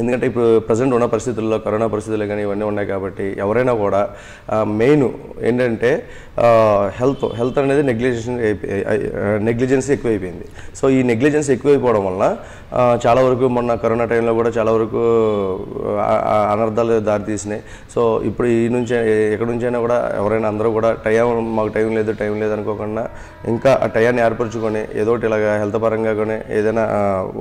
ఎందుకంటే ఇప్పుడు ప్రజెంట్ ఉన్న పరిస్థితుల్లో కరోనా పరిస్థితులు కానీ ఇవన్నీ ఉన్నాయి కాబట్టి ఎవరైనా కూడా మెయిన్ ఏంటంటే హెల్త్ హెల్త్ అనేది నెగ్లిజెన్స్ నెగ్లిజెన్స్ ఎక్కువైపోయింది. సో ఈ నెగ్లిజెన్స్ ఎక్కువైపోవడం వలన చాలా వరకు మొన్న కరోనా టైంలో కూడా చాలా వరకు అనర్థాలు దారితీసినాయి. సో ఇప్పుడు ఈ నుంచి ఎక్కడి నుంచైనా కూడా ఎవరైనా అందరూ కూడా టైం మాకు టైం లేదు టైం లేదు అనుకోకుండా ఇంకా ఆ టయాన్ని ఏర్పరచుకొని ఏదో ఒకటి ఇలాగ హెల్త్ పరంగా కానీ ఏదైనా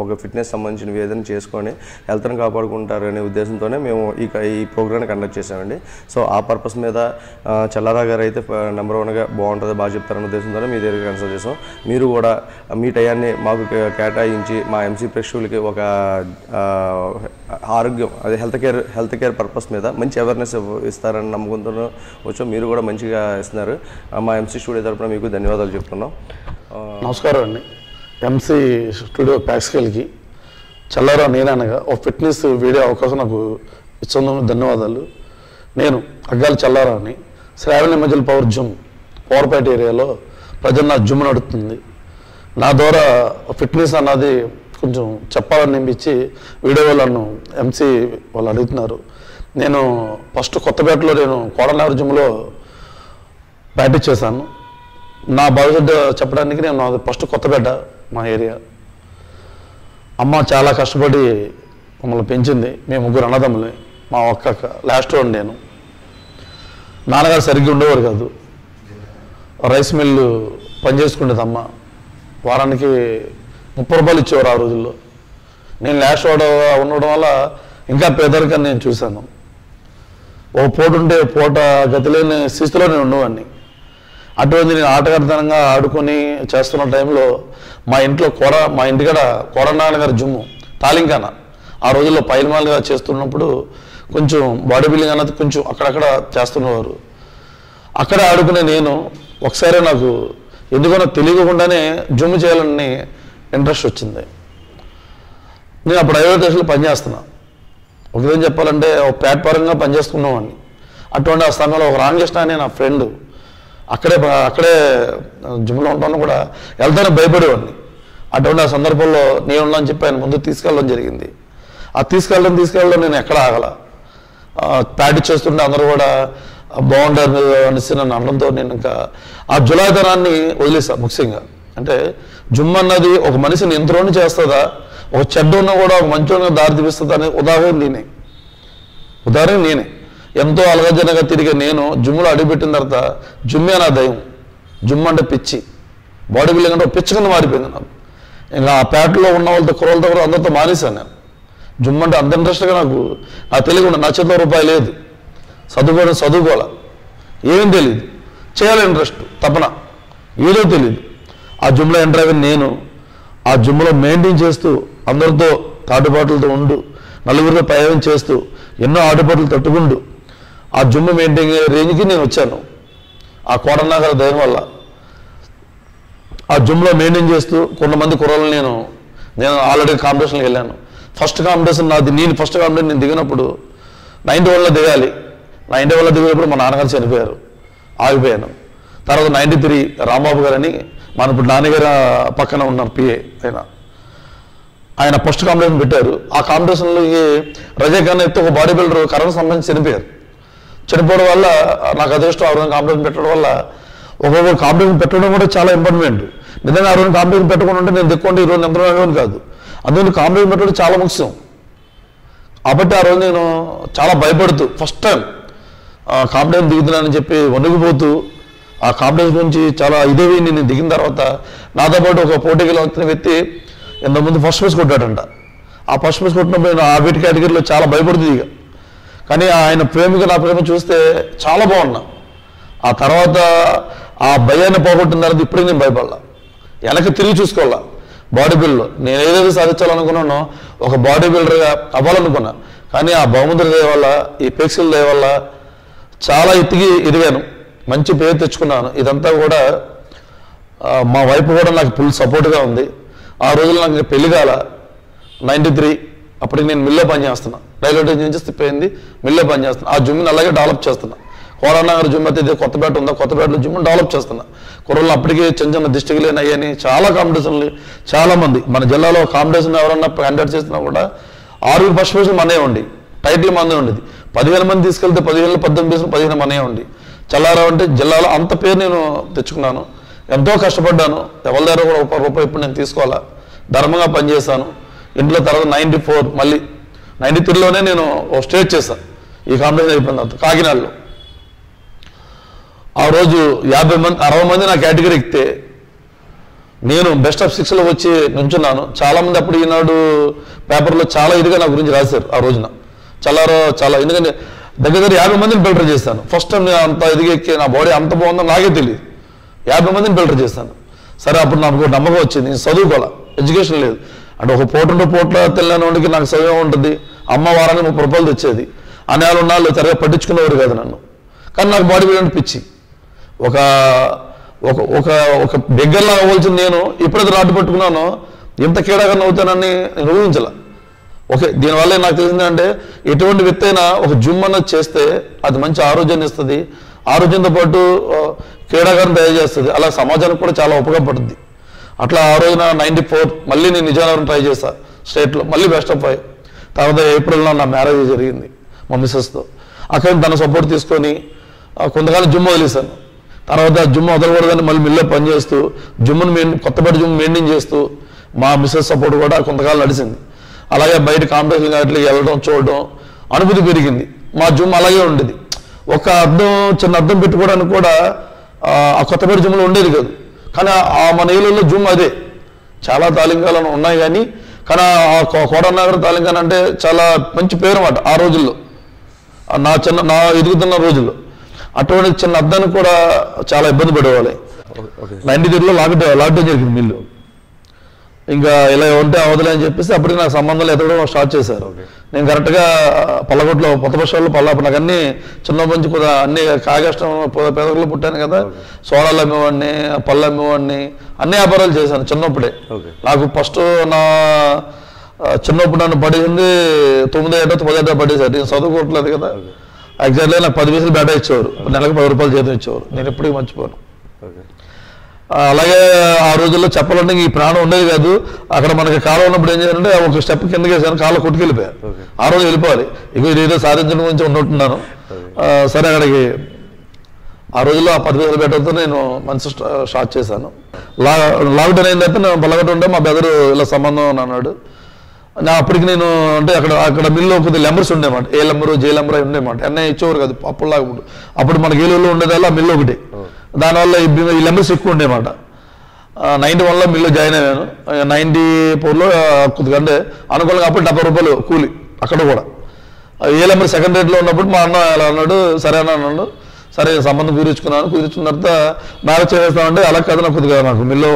ఒక ఫిట్నెస్ సంబంధించినవి ఏదైనా చేసుకొని హెల్త్ని కాపాడుకుంటారు అనే ఉద్దేశంతోనే మేము ఈ ఈ ప్రోగ్రామ్ని కండక్ట్ చేసామండి సో ఆ పర్పస్ మీద చల్లారా గారు అయితే నెంబర్ వన్గా బాగుంటుంది బాగా చెప్తారనే ఉద్దేశంతోనే మీ దగ్గర కన్సల్ట్ చేసాం మీరు కూడా మీ టయాన్ని మాకు కేటాయించి మా ఎంసీ ప్రేక్షకులకి ఒక ఆరోగ్యం అదే health care health care purpose మీద మంచి అవేర్నెస్ ఇస్తారని నమ్ముకుంటున్న వచ్చాం. మీరు కూడా మంచిగా ఇస్తున్నారు. మా ఎంసీ స్టూడియో తరపున మీకు ధన్యవాదాలు చెప్తున్నాం. నమస్కారం అండి. ఎంసీ స్టూడియో ప్యాక్స్కెల్కి చల్లారా నేననగా ఒక ఫిట్నెస్ వీడియో అవకాశం నాకు ఇచ్చినందుకు ధన్యవాదాలు. నేను అగ్గాలి చల్లారాని శ్రావణి మధ్యల పవర్ జిమ్ పవర్పేట ఏరియాలో ప్రజలు నా జిమ్ నడుతుంది నా ద్వారా ఫిట్నెస్ అన్నది కొంచెం చెప్పాలని నింపించి వీడియో వాళ్ళను ఎంసీ వాళ్ళు అడుగుతున్నారు. నేను ఫస్ట్ కొత్తపేటలో నేను కోడనగర్ జిమ్లో ప్రాక్టీస్ చేశాను. నా భవిష్యత్తు చెప్పడానికి నేను ఫస్ట్ కొత్తపేట మా ఏరియా. అమ్మ చాలా కష్టపడి మమ్మల్ని పెంచింది. మేము ముగ్గురు అన్నదమ్ములు మా ఒక్క అక్క. లాస్ట్ వన్ నేను. నాన్నగారు సరిగ్గా ఉండేవారు కాదు. రైస్ మిల్లు పని అమ్మ. వారానికి ముప్పై రూపాయలు ఇచ్చేవారు ఆ రోజుల్లో. నేను లాస్ట్ వాడ ఉండడం వల్ల ఇంకా పేదరికాన్ని నేను చూశాను. ఓ పూట ఉంటే పూట గతిలేని స్థితిలో నేను ఉండేవాడిని. అటువంటి నేను ఆటగాడితనంగా ఆడుకొని చేస్తున్న టైంలో మా ఇంట్లో కోర మా ఇంటికాడ కోరనాన్న గారి జిమ్ము తాలింకాన ఆ రోజుల్లో పైల్మాల్గా చేస్తున్నప్పుడు కొంచెం బాడీ బిల్డింగ్ అన్నది కొంచెం అక్కడక్కడ చేస్తున్నవారు. అక్కడ ఆడుకునే నేను ఒకసారి నాకు ఎందుకనో తెలియకుండానే జుమ్ చేయాలని ఇంట్రెస్ట్ వచ్చింది. నేను అప్పుడు రైల్వే దశలో పనిచేస్తున్నా ఒకదేం చెప్పాలంటే ఒక ప్లాట్ఫారంగా పనిచేసుకున్నవాడిని అటువంటి ఆ సమయంలో ఒక రామకృష్ణ అనే నా ఫ్రెండ్ అక్కడే అక్కడే జిమ్లో ఉంటాను కూడా వెళ్తానే భయపడేవాడిని. అటువంటి ఆ సందర్భంలో నేను అని చెప్పి ఆయన ముందు తీసుకెళ్ళడం జరిగింది. ఆ తీసుకెళ్ళడం తీసుకెళ్ళడం నేను ఎక్కడ ఆగల. ప్యాడ్ చేస్తుంటే అందరూ కూడా బాగుంటారు మీరు అనేసి నన్ను అనడంతో నేను ఇంకా ఆ జులాయితనాన్ని వదిలేసా ముఖ్యంగా. అంటే జుమ్ అన్నది ఒక మనిషిని ఎంతలోని చేస్తుందా? ఒక చెడ్డ ఉన్న కూడా ఒక మంచి దారి తీపిస్తుందా అనే ఉదాహరణ నేనే. ఉదాహరణ నేనే. ఎంతో అలగజనగా తిరిగే నేను జుమ్ములో అడుగుపెట్టిన తర్వాత జుమ్మే నా దయం జుమ్ అంటే పిచ్చి. బాడీ బిల్డింగ్ అంటే ఒక మారిపోయింది నాకు. ఇంకా ఆ పేటలో ఉన్న వాళ్ళతో కుర్రలతో కూడా అందరితో మానేశాను నేను. జిమ్ అంటే అంత ఇంట్రెస్ట్గా నాకు నాకు తెలియకుండా నా చేతిలో రూపాయి లేదు. చదువుకోవడం చదువుకోవాలి. ఏం తెలియదు చేయాలి ఇంట్రెస్ట్ తపన. ఏదో తెలియదు ఆ జిమ్లో ఎంటర్ అయిన నేను ఆ జిమ్లో మెయింటైన్ చేస్తూ అందరితో తాటుపాట్లతో ఉండు నలుగురితో ప్రయాణం చేస్తూ ఎన్నో ఆటుపాట్లు తట్టుకుంటూ ఆ జిమ్ మెయింటైన్ రేంజ్కి నేను వచ్చాను. ఆ కోటనగర దయం వల్ల ఆ జిమ్లో మెయింటైన్ చేస్తూ కొంతమంది కుర్రలు నేను నేను ఆల్రెడీ కాంపిటీషన్కి వెళ్ళాను. ఫస్ట్ కాంపిటీషన్ నాది నేను ఫస్ట్ కాంపిటీషన్ నేను దిగినప్పుడు నైన్టీ వన్లో దిగాలి. నైన్టీ వన్లో దిగినప్పుడు మా నాన్నగారు చనిపోయారు. ఆగిపోయాను. తర్వాత నైన్టీ త్రీ రాంబాబు గారని మన ఇప్పుడు నాన్నగారు పక్కన ఉన్నారు పిఏ ఆయన. ఆయన ఫస్ట్ కాంపిటీషన్ పెట్టారు. ఆ కాంపిటీషన్లోకి రజయ్ ఖాన్ ఎత్తు ఒక బాడీ బిల్డర్ కరోనా సంబంధించి చనిపోయారు. చనిపోవడం వల్ల నాకు అదృష్టం ఆ రోజు కాంపిటీషన్ పెట్టడం వల్ల ఒక్కొక్క కాంపిటీషన్ పెట్టడం కూడా చాలా ఇంపార్టెంట్ నిజంగా ఆ రోజు కాంపిటీషన్ పెట్టకుండా ఉంటే నేను దిక్కుంటే ఈ రోజు ఎంత కాదు. అందుకని కాంపిటీషన్ పెట్టడం చాలా ముఖ్యం. కాబట్టి ఆ రోజు నేను చాలా భయపడుతూ ఫస్ట్ టైం కాంపిటీషన్ దిగుతున్నానని చెప్పి వణుకుపోతూ ఆ కాంపిటీషన్ గురించి చాలా ఇదేవి నేను దిగిన తర్వాత నాతో పాటు ఒక పోటీకి వచ్చిన వ్యక్తి ఇంతకుముందు ఫస్ట్ ప్రైజ్ కొట్టాడంట. ఆ ఫస్ట్ ప్రైజ్ కొట్టినప్పుడు నేను ఆ వీటి కేటగిరీలో చాలా భయపడుతుంది ఇక కానీ ఆయన ప్రేమిక నా ప్రేమ చూస్తే చాలా బాగున్నా. ఆ తర్వాత ఆ భయాన్ని పోగొట్టిన తర్వాత ఇప్పుడే నేను భయపడాల. వెనక్కి తిరిగి చూసుకోవాలా. బాడీ బిల్డర్ నేను ఏదైతే సాధించాలనుకున్నానో ఒక బాడీ బిల్డర్గా అవ్వాలనుకున్నా. కానీ ఆ బహుమతుల దయ వల్ల ఈ పేక్షల దయ వల్ల చాలా ఎత్తికి ఎదిగాను. మంచి పేరు తెచ్చుకున్నాను. ఇదంతా కూడా మా వైపు కూడా నాకు ఫుల్ సపోర్ట్గా ఉంది. ఆ రోజుల్లో నాకు పెళ్ళి కాల. నైంటీ త్రీ అప్పటికి నేను మిల్లో పనిచేస్తున్నాను రైల్వే స్టేషన్ నుంచి తిప్పింది మిల్లో పనిచేస్తున్నా ఆ జుమ్మిని అలాగే డెవలప్ చేస్తున్నా. కోరానగర్ జిమ్ అయితే ఇదే కొత్తపేట ఉందా? కొత్తపేటలో జిమ్ డెవలప్ చేస్తున్నా. కుర్రలు అప్పటికే చిన్న చిన్న డిస్టిక్లు అయ్యాయని చాలా కాంపిటీషన్లు చాలా మంది. మన జిల్లాలో కాంపిటీషన్ ఎవరన్నా కండక్ట్ చేసినా కూడా ఆరుగురు ఫస్ట్ పొజిషన్ మనే ఉండి టైటిల్ మనదే ఉండేది. పదివేల మంది తీసుకెళ్తే పదివేల పద్దెనిమిది వేలు పదిహేను మనే ఉండి. చల్లారావు అంటే జిల్లాలో అంత పేరు నేను తెచ్చుకున్నాను. ఎంతో కష్టపడ్డాను. ఎవరి దగ్గర కూడా ఒక రూపాయి ఇప్పుడు నేను తీసుకోవాలా? ధర్మంగా పనిచేశాను ఇంట్లో తర్వాత నైంటీ ఫోర్ మళ్ళీ. నైంటీ త్రీలోనే నేను ఓ స్టేజ్ చేశాను ఈ కాంపిటీషన్ అయిపోయిన తర్వాత కాకినాడలో. ఆ రోజు యాభై మంది అరవై మంది నా కేటగిరీ ఎక్కితే నేను బెస్ట్ ఆఫ్ సిక్స్లో వచ్చి నుంచున్నాను. చాలా మంది అప్పుడు ఈనాడు పేపర్లో చాలా ఇదిగా నా గురించి రాశారు ఆ రోజున. చల్లారో చాలా ఎందుకంటే దగ్గర దగ్గర యాభై మందిని ఫిల్టర్ చేశాను ఫస్ట్ టైం నేను అంత ఎదిగెక్కి నా బాడీ అంత బాగుందో నాకే తెలియదు. యాభై మందిని ఫిల్టర్ చేశాను సరే అప్పుడు నాకు నమ్మకం వచ్చింది. నేను చదువుకోవాలా? ఎడ్యుకేషన్ లేదు. అంటే ఒక పూట పూట్ల తెల్లని వాడికి నాకు చదివే ఉంటుంది. అమ్మ వారానికి ముప్పై రూపాయలు తెచ్చేది. అనేవాళ్ళు ఉన్నాళ్ళు సరిగా పట్టించుకునేవారు కాదు నన్ను. కానీ నాకు బాడీ బిల్డ్ పిచ్చి. ఒక ఒక ఒక ఒక బిగ్గర్లా అవ్వాల్సిన నేను ఎప్పుడైతే రాటు పట్టుకున్నానో. ఎంత కీడాగా నవ్వుతానని నేను ఊహించాల. ఓకే దీనివల్ల నాకు తెలిసింది అంటే ఎటువంటి వ్యక్తి అయినా ఒక జిమ్ అన్నది చేస్తే అది మంచి ఆరోగ్యాన్ని ఇస్తుంది. ఆరోగ్యంతో పాటు ఆ, క్రీడాకారం తయారు చేస్తుంది. అలా సమాజానికి కూడా చాలా ఉపయోగపడుతుంది అట్లా ఆ రోజున నైంటీ ఫోర్ మళ్ళీ నేను నిజానగరం ట్రై చేస్తాను స్టేట్లో మళ్ళీ బెస్ట్ ఆఫ్ ఫైవ్ తర్వాత ఏప్రిల్లో నా మ్యారేజ్ జరిగింది మా మిస్సెస్తో అక్కడ తన సపోర్ట్ తీసుకొని కొంతకాలం జిమ్ వదిలేశాను. తర్వాత జిమ్ వదలకూడదని మళ్ళీ మిల్లో పనిచేస్తూ జుమ్మును మెయిన్ కొత్తపేట జిమ్ మెయింటైన్ చేస్తూ మా మిస్సెస్ సపోర్ట్ కూడా కొంతకాలం నడిచింది. అలాగే బయట కాంపిటీషన్ వాటికి వెళ్ళడం చూడడం అనుభూతి పెరిగింది. మా జిమ్ అలాగే ఉండేది. ఒక అర్థం చిన్న అర్థం పెట్టుకోవడానికి కూడా ఆ, కొత్తపేట జిమ్లో ఉండేది కాదు. కానీ ఆ- మన ఏళ్ళలో జుమ్ అదే. చాలా తాలింకాలను ఉన్నాయి కానీ కానీ ఆ కో- కోటనగర్ అంటే చాలా మంచి పేరు అన్నమాట ఆ రోజుల్లో. నా చిన్న నా ఎదుగుతున్న రోజుల్లో. అటువంటి చిన్న అద్దానికి కూడా చాలా ఇబ్బంది పడేవాళ్ళే. నైన్టీ త్రీలో లాక్డౌన్ లాక్డౌన్ జరిగింది మిల్లు. ఇంకా ఇలా ఉంటే అవదలే అని చెప్పేసి అప్పటికి నాకు సంబంధాలు ఎతకడం స్టార్ట్ చేశారు. నేను కరెక్ట్గా పల్లగొట్లో కొత్త బస్సుల్లో పల్లాపు నాకు అన్ని చిన్న మంచి కూడా అన్ని కాగష్టం పేదకులు పుట్టాను కదా. సోడాలు అమ్మేవాడిని పళ్ళు అమ్మేవాడిని అన్ని వ్యాపారాలు చేశాను చిన్నప్పుడే. నాకు ఫస్ట్ నా చిన్నప్పుడు నన్ను పడింది తొమ్మిది ఏటో తొమ్మిది ఏటో పడేసారు నేను చదువుకోవట్లేదు కదా. ఎగ్జాక్ట్గా నాకు పది పైసలు బేటా ఇచ్చేవారు. నెలకు పది రూపాయలు జీతం ఇచ్చేవారు. నేను ఎప్పటికీ మర్చిపోను. అలాగే ఆ రోజుల్లో చెప్పాలంటే ఈ ప్రాణం ఉండేది కాదు. అక్కడ మనకి కాలం ఉన్నప్పుడు ఏం చేయాలంటే ఒక స్టెప్ కిందకి వేసాను కాళ్ళ కొట్టుకెళ్ళిపోయారు ఓకే. ఆ రోజు వెళ్ళిపోవాలి. ఇక ఏదో సాధించడం గురించి ఉన్నట్టున్నాను. సరే అక్కడికి ఆ రోజుల్లో ఆ పది వేల బెటర్తో నేను మంచి స్టా- స్టార్ట్ చేశాను. లా లాక్డౌన్ అయిన తర్వాత నేను పల్లగొట్టు ఉంటే మా బెదరు ఇలా సంబంధం అని అన్నాడు. నా అప్పటికి నేను అంటే అక్కడ అక్కడ మిల్లో కొద్ది లెంబర్స్ ఉండేమాట. ఏ లెంబరు జే లెంబర్ అవి ఉండేమాట. అన్నీ ఇచ్చేవారు కదా అప్పుడులాగా ఇప్పుడు అప్పుడు మనకి ఏలూరులో ఉండేదల్లా మిల్లు ఒకటి. దానివల్ల ఈ లెంబర్స్ ఎక్కువ ఉండేమాట. నైంటీ వన్లో మిల్లో జాయిన్ అయ్యాను. నైంటీ ఫోర్లో కొద్దిగా అంటే అనుకూలంగా అప్పుడు డెబ్బై రూపాయలు కూలి అక్కడ కూడా. ఏ లెంబర్ సెకండ్ రేట్లో ఉన్నప్పుడు మా అన్న ఎలా అన్నాడు సరే అన్న అన్నాడు. సరే సంబంధం కుదుర్చుకున్నాను. కుదుర్చుకున్న తర్వాత మ్యారేజ్ చేస్తామంటే అలా కాదు నాకు కొద్దిగా నాకు మిల్లో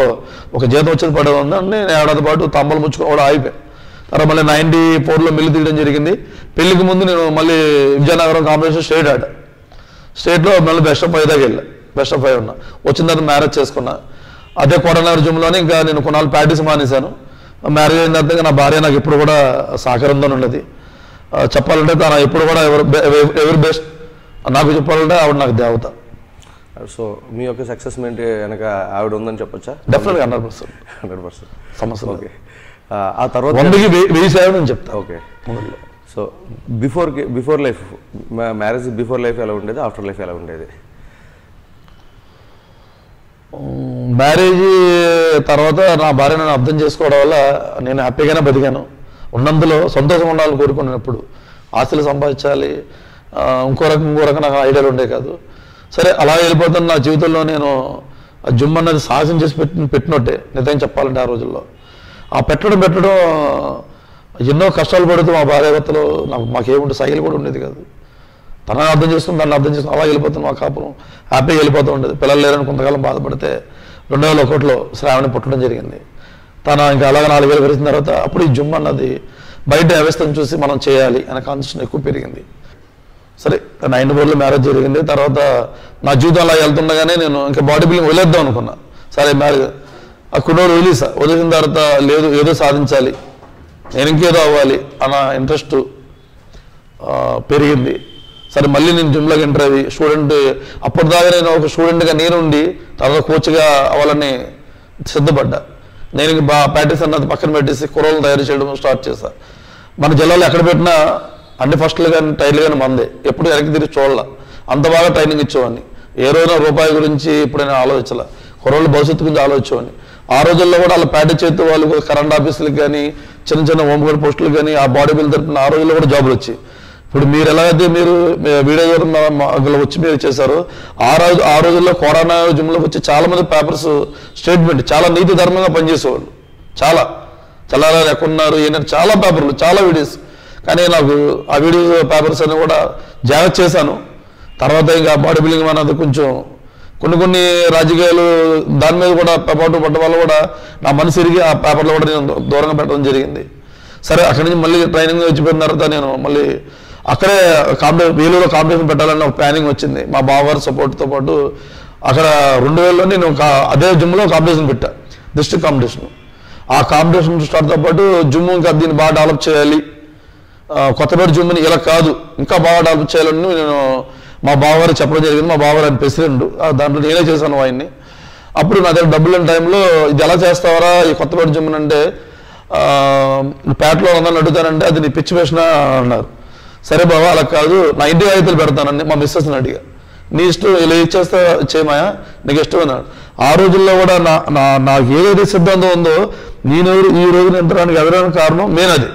ఒక జీతం వచ్చేది పడేది ఉంది. అంటే నేను ఏడాది పాటు తమ్మలు ముచ్చుకొని కూడా ఆగిపోయాను తర్వాత మళ్ళీ నైంటీ ఫోర్లో మిల్లు తీయడం జరిగింది. పెళ్ళికి ముందు నేను మళ్ళీ విజయనగరం కాంపిటీషన్ స్టేట్ ఆడా స్టేట్లో మళ్ళీ బెస్ట్ ఆఫ్ ఫైవ్ దాకా వెళ్ళా. బెస్ట్ ఆఫ్ ఫైవ్ ఉన్నా. వచ్చిన తర్వాత మ్యారేజ్ చేసుకున్నా. అదే కోటనగర్ జిమ్లోనే ఇంకా నేను కొన్నాళ్ళు ప్రాక్టీస్ మానేశాను. మ్యారేజ్ అయిన తర్వాత నా భార్య నాకు ఎప్పుడు కూడా సహకారంతో ఉండేది చెప్పాలంటే తన ఎప్పుడు కూడా ఎవరు ఎవరి బెస్ట్ నాకు చెప్పాలంటే ఆవిడ నాకు దేవత. సో మీ యొక్క సక్సెస్ ఏంటి వెనక ఆవిడ ఉందని చెప్పొచ్చా? డెఫినెట్గా హండ్రెడ్ పర్సెంట్ హండ్రెడ్ పర్సెంట్ సమస్య. ఓకే ఆ తర్వాత వందకి వెయ్యి సేవ నేను చెప్తా. Okay. So before before life marriage before life ఎలా ఉండేది ఆఫ్టర్ లైఫ్ ఎలా ఉండేది? మ్యారేజ్ తర్వాత నా భార్య నన్ను అర్థం చేసుకోవడం వల్ల నేను హ్యాపీగానే బతికాను. ఉన్నందులో సంతోషం ఉండాలని కోరుకున్నప్పుడు ఆస్తులు సంపాదించాలి. ఇంకో రకం ఇంకో రకం నాకు ఐడియాలు ఉండే కాదు. సరే అలా వెళ్ళిపోతున్న నా జీవితంలో నేను జిమ్ అన్నది సాహసం చేసి పెట్టి పెట్టినట్టే. నిజం చెప్పాలంటే ఆ రోజుల్లో. ఆ పెట్టడం పెట్టడం ఎన్నో కష్టాలు పడుతూ మా భార్యాభర్తలు నాకు మాకేముంటే సైకిల్ కూడా ఉండేది కాదు. తనని అర్థం చేసుకుని దాన్ని అర్థం చేసుకుని అలా వెళ్ళిపోతుంది మా కాపురం. హ్యాపీగా వెళ్ళిపోతూ ఉండేది. పిల్లలు లేరని కొంతకాలం బాధపడితే రెండు వేల ఒకటిలో శ్రావణి పుట్టడం జరిగింది. తన ఇంకా అలాగే వేలు పెరిగిన తర్వాత అప్పుడు ఈ జుమ్ అన్నది బయట వ్యవస్థను చూసి మనం చేయాలి అనే కాన్సెప్షన్ ఎక్కువ పెరిగింది. సరే నైన్ ఫోర్లో మ్యారేజ్ జరిగింది. తర్వాత నా జీవితం అలా వెళ్తుండగానే నేను ఇంకా బాడీ బిల్డింగ్ వదిలేద్దాం అనుకున్నా. సరే మ్యారేజ్ ఆ కుర్రోడు వదిలేసా వదిలిన తర్వాత లేదు ఏదో సాధించాలి నేను ఇంకేదో అవ్వాలి అన్న ఇంట్రెస్ట్ పెరిగింది. సరే మళ్ళీ నేను జిమ్లోకి ఎంటర్ అయ్యి స్టూడెంట్ అప్పటిదాకా నేను ఒక స్టూడెంట్గా నేనుండి తర్వాత కోచ్గా అవ్వాలని సిద్ధపడ్డా. నేను బా ప్రాక్టీస్ అన్నది పక్కన పెట్టేసి కుర్రలను తయారు చేయడం స్టార్ట్ చేశా. మన జిల్లాలో ఎక్కడ పెట్టినా అన్ని ఫస్ట్లు కానీ టైర్లు కానీ మందే. ఎప్పుడు వెనక్కి తిరిగి చూడాల. అంత బాగా ట్రైనింగ్ ఇచ్చేవాడిని. ఏ రోజున రూపాయి గురించి ఎప్పుడైనా ఆలోచించాల. కుర్రోళ్ళు భవిష్యత్తు గురించి ఆలోచించేవాడిని. ఆ రోజుల్లో కూడా వాళ్ళ పేట చేతి వాళ్ళు కూడా కరెంట్ ఆఫీసులకు కానీ చిన్న చిన్న హోంగార్డ్ పోస్టులు కానీ ఆ బాడీ బిల్ తరపున ఆ రోజుల్లో కూడా జాబులు వచ్చాయి. ఇప్పుడు మీరు ఎలాగైతే మీరు మీ వీడియో ద్వారా వచ్చి మీరు చేశారో ఆ రోజు ఆ రోజుల్లో కరోనా జిమ్లోకి వచ్చి చాలా మంది పేపర్స్ స్టేట్మెంట్ చాలా నీతి ధర్మంగా పనిచేసేవాళ్ళు. చాలా. చల్లారా ఎక్కడున్నారు ఏంటంటే చాలా పేపర్లు చాలా వీడియోస్. కానీ నాకు ఆ వీడియో పేపర్స్ అన్ని కూడా జాగ్రత్త చేశాను. తర్వాత ఇంకా బాడీ బిల్డింగ్ అనేది కొంచెం కొన్ని కొన్ని రాజకీయాలు దాని మీద కూడా పాటు పడ్డ వల్ల కూడా నా మనసు ఇరిగి ఆ పేపర్లో కూడా నేను దూరంగా పెట్టడం జరిగింది. సరే అక్కడి నుంచి మళ్ళీ ట్రైనింగ్ వచ్చిపోయిన తర్వాత నేను మళ్ళీ అక్కడే కాంపిటేషన్ వేలూరులో కాంపిటీషన్ పెట్టాలని ఒక ప్లానింగ్ వచ్చింది. మా బావగారి సపోర్ట్తో పాటు అక్కడ రెండు వేలలో నేను ఒక అదే జిమ్లో కాంపిటీషన్ పెట్టా డిస్ట్రిక్ట్ కాంపిటీషన్ ఆ కాంపిటీషన్ స్టార్ట్తో పాటు జిమ్ ఇంకా దీన్ని బాగా డెవలప్ చేయాలి. కొత్తపేట జిమ్ని ఇలా కాదు ఇంకా బాగా డెవలప్ చేయాలని నేను మా బావగారు చెప్పడం జరిగింది మా బావగారు ఆయన ప్రెసిడెంట్. దాంట్లో నేనే చేశాను ఆయన్ని అప్పుడు నా దగ్గర డబ్బులు లేని టైంలో ఇది ఎలా చేస్తావరా ఈ కొత్తపేట జిమ్ అంటే పేటలో ఉందని అడుగుతానంటే అది నీ పిచ్చి వేసిన అన్నారు. సరే బాబా అలా కాదు నా ఇంటి కాగితాలు పెడతానని మా మిస్సెస్ని అడిగా. నీ ఇష్టం ఇలా ఇచ్చేస్తా చేయమాయా? నీకు ఇష్టం అన్నాడు. ఆ రోజుల్లో కూడా నా నా నాకు ఏదైతే సిద్ధాంతం ఉందో నేను ఈ రోజు ఎంతడానికి ఎదడానికి కారణం నేను అది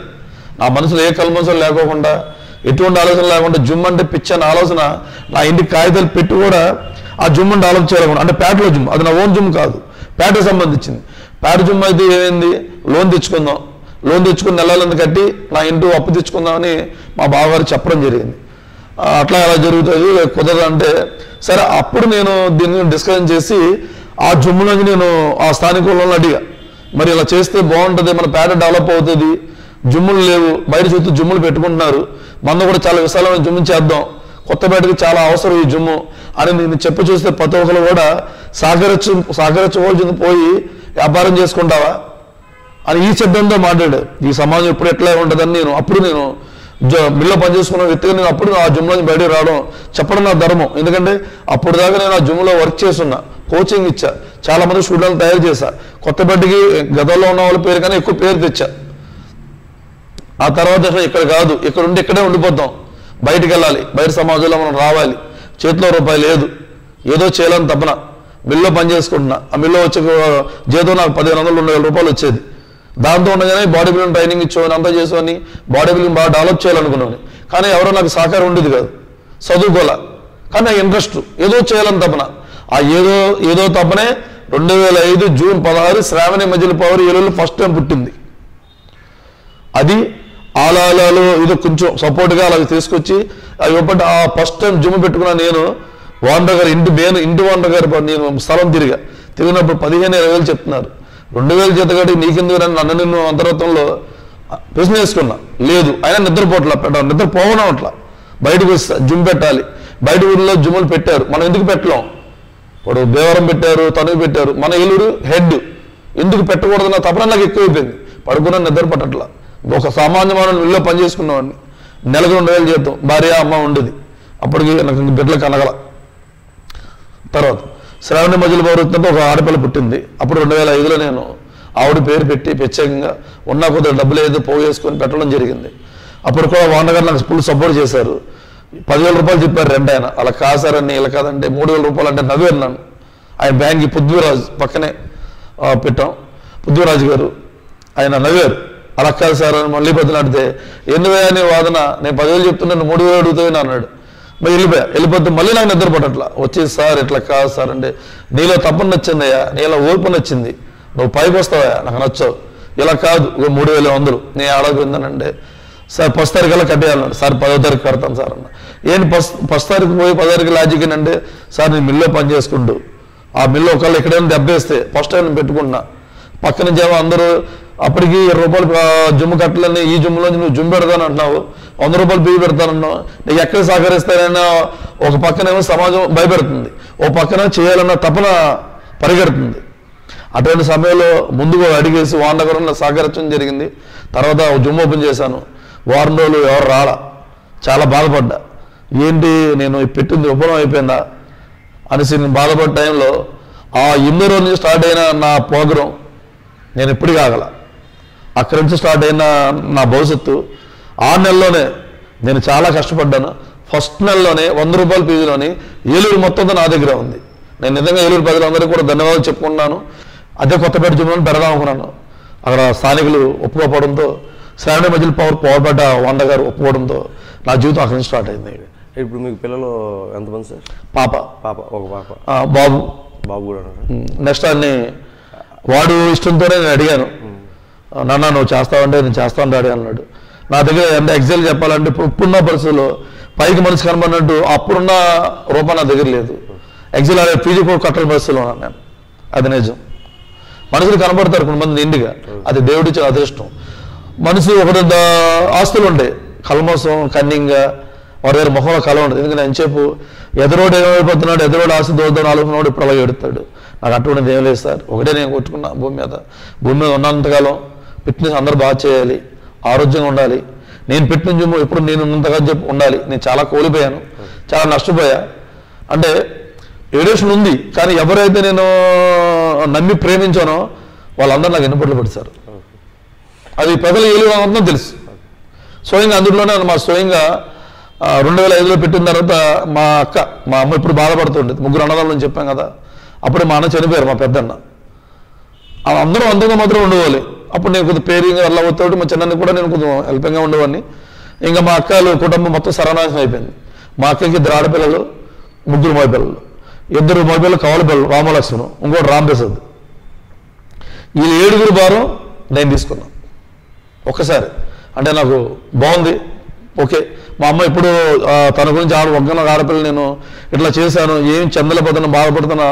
నా మనసులో ఏ కల్మోసం లేకోకుండా ఎటువంటి ఆలోచన లేకుండా జుమ్ అంటే పిచ్చి అన్న ఆలోచన నా ఇంటికి కాగితాలు పెట్టి కూడా ఆ జుమ్ అంటే ఆలోచన చేయకుండా అంటే పేటలో జుమ్ అది నా ఓన్ జుమ్ కాదు. పేటకు సంబంధించింది. పేట జుమ్ అయితే ఏమైంది లోన్ తెచ్చుకుందాం. లోన్ తెచ్చుకుని నెలలంత కట్టి నా ఇంటి అప్పు తెచ్చుకుందామని మా బావగారు చెప్పడం జరిగింది. అట్లా ఎలా జరుగుతుంది? కుదరదు అంటే సరే అప్పుడు నేను దీన్ని డిస్కషన్ చేసి ఆ జుమ్ములోంచి నేను ఆ స్థానిక వాళ్ళని అడిగా. మరి ఇలా చేస్తే బాగుంటుంది మన పేట డెవలప్ అవుతుంది జుమ్ములు లేవు బయట చూస్తూ జుమ్ములు పెట్టుకుంటున్నారు. మన కూడా చాలా విశాలమైన జుమ్ము చేద్దాం. కొత్తపేటకి చాలా అవసరం ఈ జుమ్ము అని నేను చెప్పి చూస్తే ప్రతి ఒక్కరు కూడా సహకరించు సహకరించవలసింది పోయి వ్యాపారం చేసుకుంటావా? అని ఈ శబ్దంతో మాట్లాడు ఈ సమాజం ఎప్పుడు ఎట్లా ఉంటుందని నేను అప్పుడు నేను జ- మిల్లో పనిచేసుకున్న వ్యక్తిగా నేను అప్పుడు ఆ జిమ్లో బయటకు రావడం చెప్పడం నా ధర్మం. ఎందుకంటే అప్పుడు దాకా నేను ఆ జిమ్లో వర్క్ చేస్తున్నా కోచింగ్ ఇచ్చా చాలా మంది స్టూడెంట్లు తయారు చేశా. కొత్త గతంలో ఉన్న వాళ్ళ పేరు కానీ ఎక్కువ పేరు తెచ్చా. ఆ తర్వాత ఇక్కడ కాదు ఇక్కడ ఉండి ఇక్కడే ఉండిపోతాం. బయటికి వెళ్ళాలి బయట సమాజంలో మనం రావాలి. చేతిలో రూపాయి లేదు. ఏదో చేయాలని తప్పన మిల్లో పని చేసుకుంటున్నా. ఆ మిల్లో వచ్చే జీతం నాకు పదిహేను వందలు రెండు వేల రూపాయలు వచ్చేది. దాంతో ఉండగానే బాడీ బిల్డింగ్ ట్రైనింగ్ ఇచ్చేవాని అంతా చేసుకొని బాడీ బిల్డింగ్ బాగా డెవలప్ చేయాలనుకున్నాను కానీ ఎవరో నాకు సహకారం ఉండేది కాదు. చదువుకోలే కానీ నాకు ఇంట్రెస్ట్. ఏదో చేయాలని తపన. ఆ ఏదో ఏదో తపనే రెండు వేల ఐదు జూన్ పదహారు శ్రావణి మధ్యలో పవర్ ఏళ్ళు ఫస్ట్ టైం పుట్టింది. అది ఆలయాలు ఇది కొంచెం సపోర్ట్గా అలా తీసుకొచ్చి అవి ఒకటి ఆ ఫస్ట్ టైం జిమ్ పెట్టుకున్న నేను ఓనర్ గారు ఇంటి నేను ఇంటి ఓనర్ గారు నేను స్థలం తిరిగా. తిరిగినప్పుడు పదిహేను ఇరవై వేలు చెప్తున్నారు. రెండు వేలు చేతగాడి నీకెందుకు అని నన్ను నిన్ను అంతర్గతంలో ప్రశ్న వేసుకున్నా. లేదు అయినా నిద్రపోట్లా పెట్టాలి నిద్రపోవడం అట్లా. బయటకు వస్తా జిమ్ పెట్టాలి. బయట ఊళ్ళో జిమ్లు పెట్టారు. మనం ఎందుకు పెట్టలేం? ఇప్పుడు దేవరం పెట్టారు తనువు పెట్టారు. మన ఏలూరు హెడ్. ఎందుకు పెట్టకూడదన్న తపన నాకు ఎక్కువైపోయింది. పడుకున్న నిద్ర పట్టట్లా. ఒక సామాన్య మానవుని ఇల్లు పని చేసుకున్నవాడిని. నెలకు రెండు వేలు జీతం. భార్య అమ్మ ఉండేది. అప్పటికి నాకు బిడ్డలు కనగల. తర్వాత శ్రావణి మధ్యలో పౌరుతుంటే ఒక ఆడపిల్ల పుట్టింది. అప్పుడు రెండు వేల ఐదులో నేను ఆవిడ పేరు పెట్టి ప్రత్యేకంగా ఉన్న కొద్దిగా డబ్బులు ఏదో పోగేసుకొని పెట్టడం జరిగింది. అప్పుడు కూడా వాండగారు నాకు ఫుల్ సపోర్ట్ చేశారు. పదివేల రూపాయలు చెప్పారు రెండు ఆయన. అలా కాసారని ఇలా కాదంటే మూడు వేల రూపాయలు అంటే నవ్వేరు నన్ను. ఆయన బ్యాంక్ పృథ్వీరాజ్ పక్కనే పెట్టాం. పృథ్వీరాజు గారు ఆయన నవ్వారు. అలా కాదు సార్ అని మళ్ళీ బదిలాడితే ఎన్ని అనే వాదన? నేను పదివేలు చెప్తున్నాను మూడు వేలు అడుగుతాయని అన్నాడు. మరి వెళ్ళిపోయా. వెళ్ళిపోతే మళ్ళీ నాకు నిద్ర పట్టట్లా. వచ్చి సార్ ఇట్లా కాదు సార్ అంటే నీలో తప్పని నచ్చిందయ్యా నీలో ఓర్పు నచ్చింది. నువ్వు పైకి వస్తావా నాకు నచ్చావు. ఇలా కాదు ఇగో మూడు వేల వందలు. నేను ఆడకపోయిందనంటే సార్ ఫస్ట్ తారీఖులో కట్టేయాలన్నాడు. సార్ పదో తారీఖు కడతాను సార్ అన్న. ఏంటి ఫస్ట్ ఫస్ట్ తారీఖు పోయి పదో తారీఖు లాజిక్ ఏంటంటే సార్ నేను మిల్లో పని చేసుకుంటూ. ఆ మిల్లు ఒకళ్ళు ఎక్కడైనా దెబ్బేస్తే ఫస్ట్ టైం నేను పెట్టుకుంటున్నా. పక్క నుంచి ఏమో అందరూ అప్పటికి ఇరవై రూపాయలు జుమ్ము కట్టలని ఈ జుమ్ములో నువ్వు జుమ్ము పెడతాను అంటున్నావు. వంద రూపాయలు బియ్యి పెడతానన్నావు. నీకు ఎక్కడ సహకరిస్తానన్నా ఒక పక్కనేమో సమాజం భయపెడుతుంది. ఓ పక్కన చేయాలన్న తపన పరిగెడుతుంది. అటువంటి సమయంలో ముందుగా అడిగేసి వాన్ సహకరించడం జరిగింది. తర్వాత జుమ్ ఓపెన్ చేశాను. వారం రోజులు ఎవరు రాలా. చాలా బాధపడ్డా. ఏంటి నేను పెట్టింది ఉపనం అయిపోయిందా అనేసి నేను బాధపడ్డ టైంలో ఆ ఎనిమిది రోజు నుంచి స్టార్ట్ అయిన నా ప్రోగ్రాం నేను ఎప్పుడు కాగల అక్కడి నుంచి స్టార్ట్ అయిన నా భవిష్యత్తు ఆరు నెలలోనే నేను చాలా కష్టపడ్డాను. ఫస్ట్ నెలలోనే వంద రూపాయల ఫీజులోని ఏలూరు మొత్తం నా దగ్గర ఉంది. నేను నిజంగా ఏలూరు ప్రజలందరికీ కూడా ధన్యవాదాలు చెప్పుకున్నాను అదే కొత్తపేట జిల్లాలో పెడదాం అనుకున్నాను. అక్కడ స్థానికులు ఒప్పుకోకపోవడంతో శ్రావణ మధ్యలో పవర్ పవర్పేట వంద గారు ఒప్పుకోవడంతో నా జీవితం అక్కడి నుంచి స్టార్ట్ అయింది. ఇప్పుడు మీకు పిల్లలు ఎంతమంది సార్? పాప. పాప ఒక పాప. బాబు. బాబు కూడా నెక్స్ట్ అన్ని వాడు ఇష్టంతోనే నేను అడిగాను. నాన్న నువ్వు చేస్తావంటే నేను చేస్తాను డాడీ అన్నాడు. నా దగ్గర ఎంత ఎగ్జాల్ చెప్పాలంటే ఇప్పుడు ఇప్పుడున్న పరిస్థితుల్లో పైకి మనిషి కనబడినట్టు అప్పుడున్న రూపం నా దగ్గర లేదు. ఎగ్జాల్ అదే పీజీ కూడా కట్టల పరిస్థితులు ఉన్నాను నేను. అది నిజం. మనుషులు కనబడతారు కొంతమంది నిండుగా. అది దేవుడిచ్చే అదృష్టం. మనిషి ఒకటి ఆస్తులు ఉంటాయి కల్మోసం కన్నింగా వారి దగ్గర ముఖంలో కళ ఉండదు. ఎందుకంటే ఎంతసేపు ఎదరోడు ఏమైపోతున్నాడు ఎదరోడు ఆస్తి దోద్దాం ఆలోచనోడు ఇప్పుడు అలా ఎడుతాడు. నాకు అటువంటిది ఏం లేదు సార్. ఒకటే నేను కొట్టుకున్నా భూమి మీద. భూమి మీద ఉన్నంతకాలం ఫిట్నెస్ అందరూ బాగా చేయాలి ఆరోగ్యంగా ఉండాలి. నేను ఫిట్నెస్ జిమ్ ఎప్పుడు నేను ఉన్నంతగా చెప్పి ఉండాలి. నేను చాలా కోల్పోయాను చాలా నష్టపోయా. అంటే ఏడేషన్ ఉంది కానీ ఎవరైతే నేను నమ్మి ప్రేమించానో వాళ్ళందరూ నాకు ఎన్నిపట్లు పెడతారు అది ప్రజలు ఏలు అంతా తెలుసు. స్వయంగా అందులోనే మా స్వయంగా రెండు వేల ఐదులో పెట్టిన తర్వాత మా అక్క మా అమ్మ ఇప్పుడు బాధపడుతుండేది ముగ్గురు అన్నదమ్ములు చెప్పాం కదా. అప్పుడే మా అన్న చనిపోయారు మా పెద్దన్న. అందరూ అందంగా మాత్రం ఉండేవాళ్ళు. అప్పుడు నేను కొద్దిగా పేరింగ్ అలా అవుతాడు మా చిన్నని కూడా నేను కొంచెం హెల్పింగ్గా ఉండేవాడిని. ఇంకా మా అక్కలు కుటుంబం మొత్తం సర్వనాశనం అయిపోయింది. మా అక్కకి ఇద్దరు ఆడపిల్లలు ముగ్గురు మగ పిల్లలు. ఇద్దరు మగ పిల్లలు కవల పిల్లలు రామలక్ష్మణం ఇంకోటి రాంప్రసాద్. ఈ ఏడుగురు భారం నేను తీసుకున్నాను ఒక్కసారి. అంటే నాకు బాగుంది. ఓకే. మా అమ్మ ఇప్పుడు తన గురించి ఆడ ఒక్కన ఆడపిల్ల నేను ఇట్లా చేశాను ఏం చెందలేకపోతున్నా బాధపడుతున్న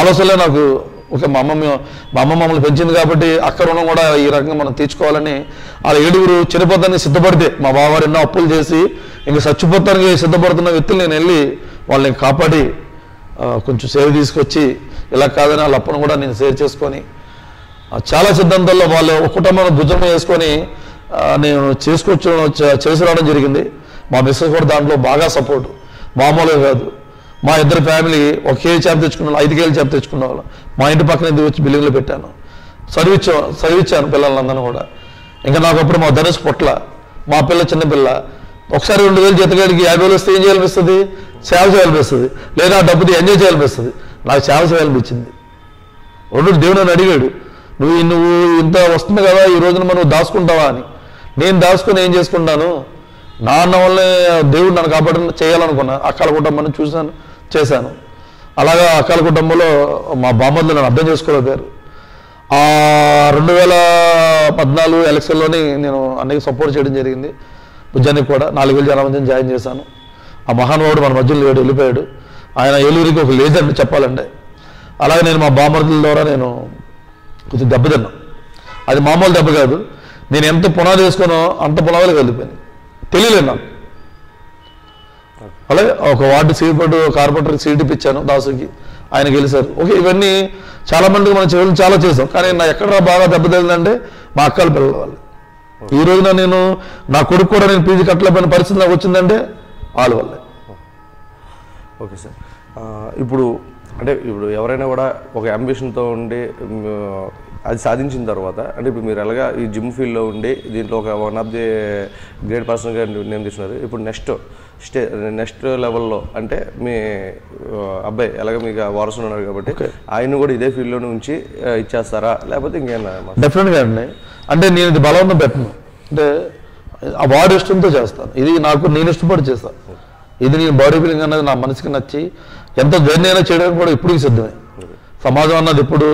ఆలోచనలే నాకు ఓకే మా అమ్మ మా అమ్మ మమ్మల్ని పెంచింది కాబట్టి అక్క రుణం కూడా ఈ రకంగా మనం తీర్చుకోవాలని వాళ్ళ ఏడుగురు చనిపోతానికి సిద్ధపడితే మా బావగారు ఎన్నో అప్పులు చేసి ఇంక చచ్చిపోతానికి సిద్ధపడుతున్న వ్యక్తులు నేను వెళ్ళి వాళ్ళని కాపాడి కొంచెం సేవ తీసుకొచ్చి ఇలా కాదని వాళ్ళ అప్పును కూడా నేను సేవ్ చేసుకొని చాలా సిద్ధాంతాల్లో వాళ్ళు ఒక కుటుంబం భుజం వేసుకొని నేను చేసుకోవచ్చు చేసి రావడం జరిగింది. మా మిస్సెస్ కూడా దాంట్లో బాగా సపోర్ట్ మామూలుగా కాదు. మా ఇద్దరు ఫ్యామిలీ ఒకే చేప తెచ్చుకున్న వాళ్ళు, ఐదు కేజీ చేప తెచ్చుకున్న వాళ్ళు. మా ఇంటి పక్కన ఇది వచ్చి బిల్డింగ్లో పెట్టాను? చదివించా చదివించాను పిల్లలందరినీ కూడా. ఇంకా నాకు అప్పుడు మా ధనుష్ పొట్ల మా పిల్ల చిన్న పిల్ల. ఒకసారి రెండు వేలు జతగాడికి యాభై వేలు వస్తే ఏం చేయాలనిపిస్తుంది? సేవ చేయాలనిపిస్తుంది. లేదా ఆ డబ్బుది ఎంజాయ్ చేయాలనిపిస్తుంది. నాకు సేవ చేయాలనిపించింది. రెండు దేవుడు అడిగాడు. నువ్వు నువ్వు ఇంత వస్తుంది కదా ఈ రోజున మనం దాచుకుంటావా? అని. నేను దాచుకుని ఏం చేసుకుంటాను? నాన్న వల్లే దేవుడు నన్ను కాబట్టి చేయాలనుకున్నా. అక్కల మనం చూశాను చేశాను. అలాగా అకాల కుటుంబంలో మా బామ్మర్లు నన్ను అర్థం చేసుకోలేకపోయారు ఆ రెండు వేల పద్నాలుగు ఎలక్షన్లోని నేను అన్నయ్య సపోర్ట్ చేయడం జరిగింది. భుజానికి కూడా నాలుగు వేల జనమందిని జాయిన్ చేశాను. ఆ మహానుభావుడు మన మధ్యలో లేడు వెళ్ళిపోయాడు. ఆయన ఏలూరికి ఒక లేజెండ్ చెప్పాలంటే. అలాగే నేను మా బామర్దుల ద్వారా నేను కొంచెం దెబ్బతిన్నా అది మామూలు దెబ్బ కాదు. నేను ఎంత పునాది వేసుకున్నానో అంత పునాదులు వెళ్ళిపోయింది. తెలియలేదు నాకు. అలాగే ఒక వార్డు సీట్ కార్పొరేటర్ సీట్ ఇప్పించాను దాసుకి. ఆయన గెలిచారు. ఓకే ఇవన్నీ చాలా మందికి మన చెవులు చాలా చేసాం. కానీ నా ఎక్కడ బాగా దెబ్బతిందంటే మా అక్కల పిల్లల వాళ్ళు. ఈ రోజున నేను నా కొడుకు కూడా నేను పీజీ కట్టలేకపోయిన పరిస్థితి నాకు వచ్చిందంటే వాళ్ళ వల్లే. Okay sir. ఇప్పుడు అంటే ఇప్పుడు ఎవరైనా కూడా ఒక అంబిషన్తో ఉండి అది సాధించిన తర్వాత అంటే ఇప్పుడు మీరు ఎలాగా ఈ జిమ్ ఫీల్డ్లో ఉండి దీంట్లో ఒక వన్ ఆఫ్ ది గ్రేట్ పర్సన్గా నేమ్ తీసుకున్నారు ఇప్పుడు నెక్స్ట్ స్టే నెక్స్ట్ లెవెల్లో అంటే మీ అబ్బాయి ఎలాగ మీకు వారసులు ఉన్నారు కాబట్టి ఆయన కూడా ఇదే ఫీల్డ్లో ఉంచి ఇచ్చేస్తారా? లేకపోతే ఇంకేనా డెఫినెట్గా అండి. అంటే నేను ఇది బలవంతం పెట్టను. అంటే ఆ వాడు ఇష్టంతో చేస్తాను. ఇది నాకు నేను ఇష్టపడి చేస్తాను. ఇది నేను బాడీ బిల్డింగ్ అన్నది నా మనసుకి నచ్చి ఎంత జర్నీ అయినా చేయడానికి కూడా ఇప్పటికి సిద్ధమే. సమాజం అన్నది ఇప్పుడు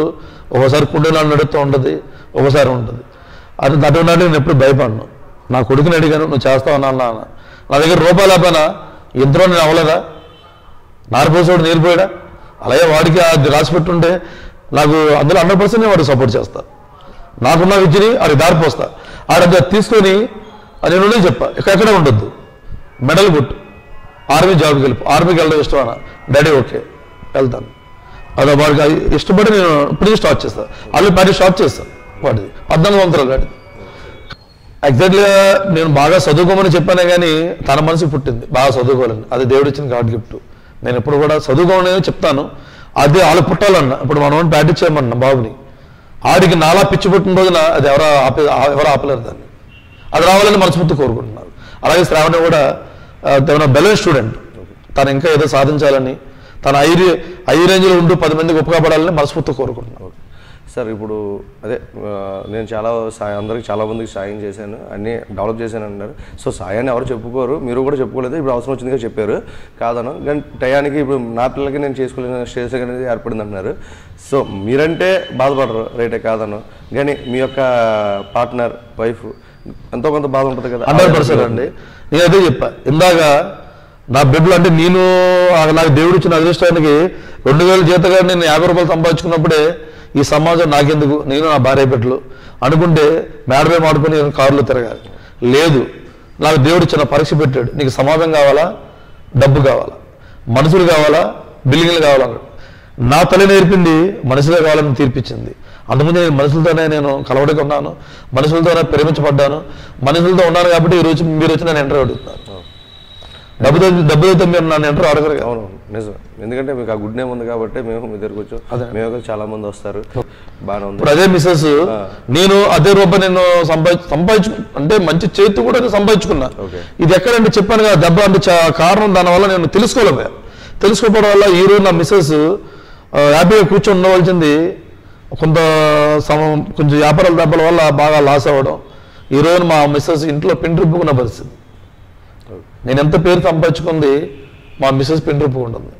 ఒకసారి కుండీలో నడుస్తూ ఉంటుంది ఒకసారి ఉంటుంది. అది అటువంటి నేను ఎప్పుడు భయపడను. నా కొడుకుని అడిగాను నువ్వు చేస్తావు అన్న. నా దగ్గర రూపాయలు లేకపోయినా ఇద్దరు నేను అవ్వలేదా? నారిపోసాడు నీరిపోయాడా అలాగే వాడికి అది రాసి పెట్టుంటే నాకు అందులో హండ్రెడ్ పర్సెంట్ వాడు సపోర్ట్ చేస్తా. నాకున్న విద్యని అది దారిపోస్తా ఆడ తీసుకొని అది నేను చెప్పా. ఎక్కడెక్కడే ఉండొద్దు. మెడల్ కొట్టు. ఆర్మీ జాబ్కి వెళ్ళి ఆర్మీకి వెళ్ళడం ఇష్టమా డాడీ ఓకే. వెళ్తాను. అది వాడికి ఇష్టపడి నేను ఇప్పుడు స్టార్ట్ చేస్తాను వాళ్ళు పది స్టార్ట్ చేస్తాను వాడిది. పద్నాలుగు వందలు వాడిది ఎగ్జాక్ట్గా నేను బాగా చదువుకోమని చెప్పానే కానీ తన మనసు పుట్టింది. బాగా చదువుకోవాలని. అది దేవుడు ఇచ్చిన గాడ్ గిఫ్ట్ నేను ఎప్పుడు కూడా చదువుకోమని చెప్తాను. అది వాళ్ళు పుట్టాలన్న. ఇప్పుడు మనం ప్రాక్టీస్ చేయమన్నా బాబుని. ఆడికి నాలా పిచ్చి పుట్టిన రోజున అది ఎవరో ఆపే ఎవరో ఆపలేరు దాన్ని. అది రావాలని మనస్ఫూర్తి కోరుకుంటున్నారు. అలాగే శ్రావణ కూడా ఆ, తన స్టూడెంట్ తను ఇంకా ఏదో సాధించాలని తన ఐ రే- ఐ రేంజ్లో ఉంటూ పది మందికి ఉపయోగపడాలని మనస్ఫూర్తి కోరుకుంటున్నాను. సార్ ఇప్పుడు అదే నేను చాలా సాయం అందరికి చాలా మందికి సాయం చేశాను అన్నీ డెవలప్ చేశాను అన్నారు. సో సాయాన్ని ఎవరు చెప్పుకోరు మీరు కూడా చెప్పుకోలేదు ఇప్పుడు అవసరం వచ్చిందిగా చెప్పారు. కాదను కానీ టయానికి ఇప్పుడు నా పిల్లలకి నేను చేసుకోలేని స్టేజ్ అనేది ఏర్పడింది అంటున్నారు సో మీరంటే బాధపడరు రైటే కాదను. కానీ మీ యొక్క పార్ట్నర్ వైఫ్ ఎంతో కొంత బాధ ఉంటుంది కదా. హండ్రెడ్ పర్సెంట్ అండి. నేను అదే చెప్పా ఇందాక నా బిడ్డలు అంటే నేను నాకు దేవుడు ఇచ్చిన అదృష్టానికి రెండు వేల జీతగా నేను యాభై రూపాయలు సంపాదించుకున్నప్పుడే ఈ సమాజం నాకెందుకు? నేను నా భార్య బిడ్డలు. అనుకుంటే మేడమే మాడుకొని నేను కారులో తిరగాలి. లేదు నాకు దేవుడు చిన్న పరీక్ష పెట్టాడు. నీకు సమాజం కావాలా? డబ్బు కావాలా? మనుషులు కావాలా? బిల్డింగ్లు కావాలన్నాడు నా తల్లి నేర్పింది మనుషులే కావాలని తీర్పించింది అంతకుముందు నేను మనుషులతోనే నేను కలవడికి ఉన్నాను. మనుషులతోనే ప్రేమించబడ్డాను. మనుషులతో ఉన్నాను కాబట్టి ఈ రోజు మీరు వచ్చి నేను ఎంటర్ అడుగుతున్నాను డబ్బుతో డబ్బులతో మీరు నన్ను ఎంటర్ అడగరు. అవును నిజం ఎందుకంటే మీకు ఆ గుడ్ నేమ్ ఉంది కాబట్టి మేము మీ దగ్గరకు వచ్చాం. మేము చాలా మంది వస్తారు. బాగానే ఉంది. ఇప్పుడు అదే మిస్సెస్ నేను అదే రూపాయి నేను సంపాదించు సంపాదించు అంటే మంచి చేతి కూడా నేను సంపాదించుకున్నా. ఇది ఎక్కడంటే చెప్పాను కదా దెబ్బ అంటే కారణం దానివల్ల నేను తెలుసుకోలేకపోయా. తెలుసుకోవడం వల్ల ఈ రోజు నా మిస్సెస్ హ్యాపీగా కూర్చొని ఉండవలసింది. కొంత సమం కొంచెం వ్యాపారాల దెబ్బల వల్ల బాగా లాస్ అవ్వడం. ఈ రోజు మా మిస్సెస్ ఇంట్లో పిండ్రిప్పుకున్న పరిస్థితి. నేను ఎంత పేరు సంపాదించుకుంది మా మిస్సెస్ ఉంటుంది.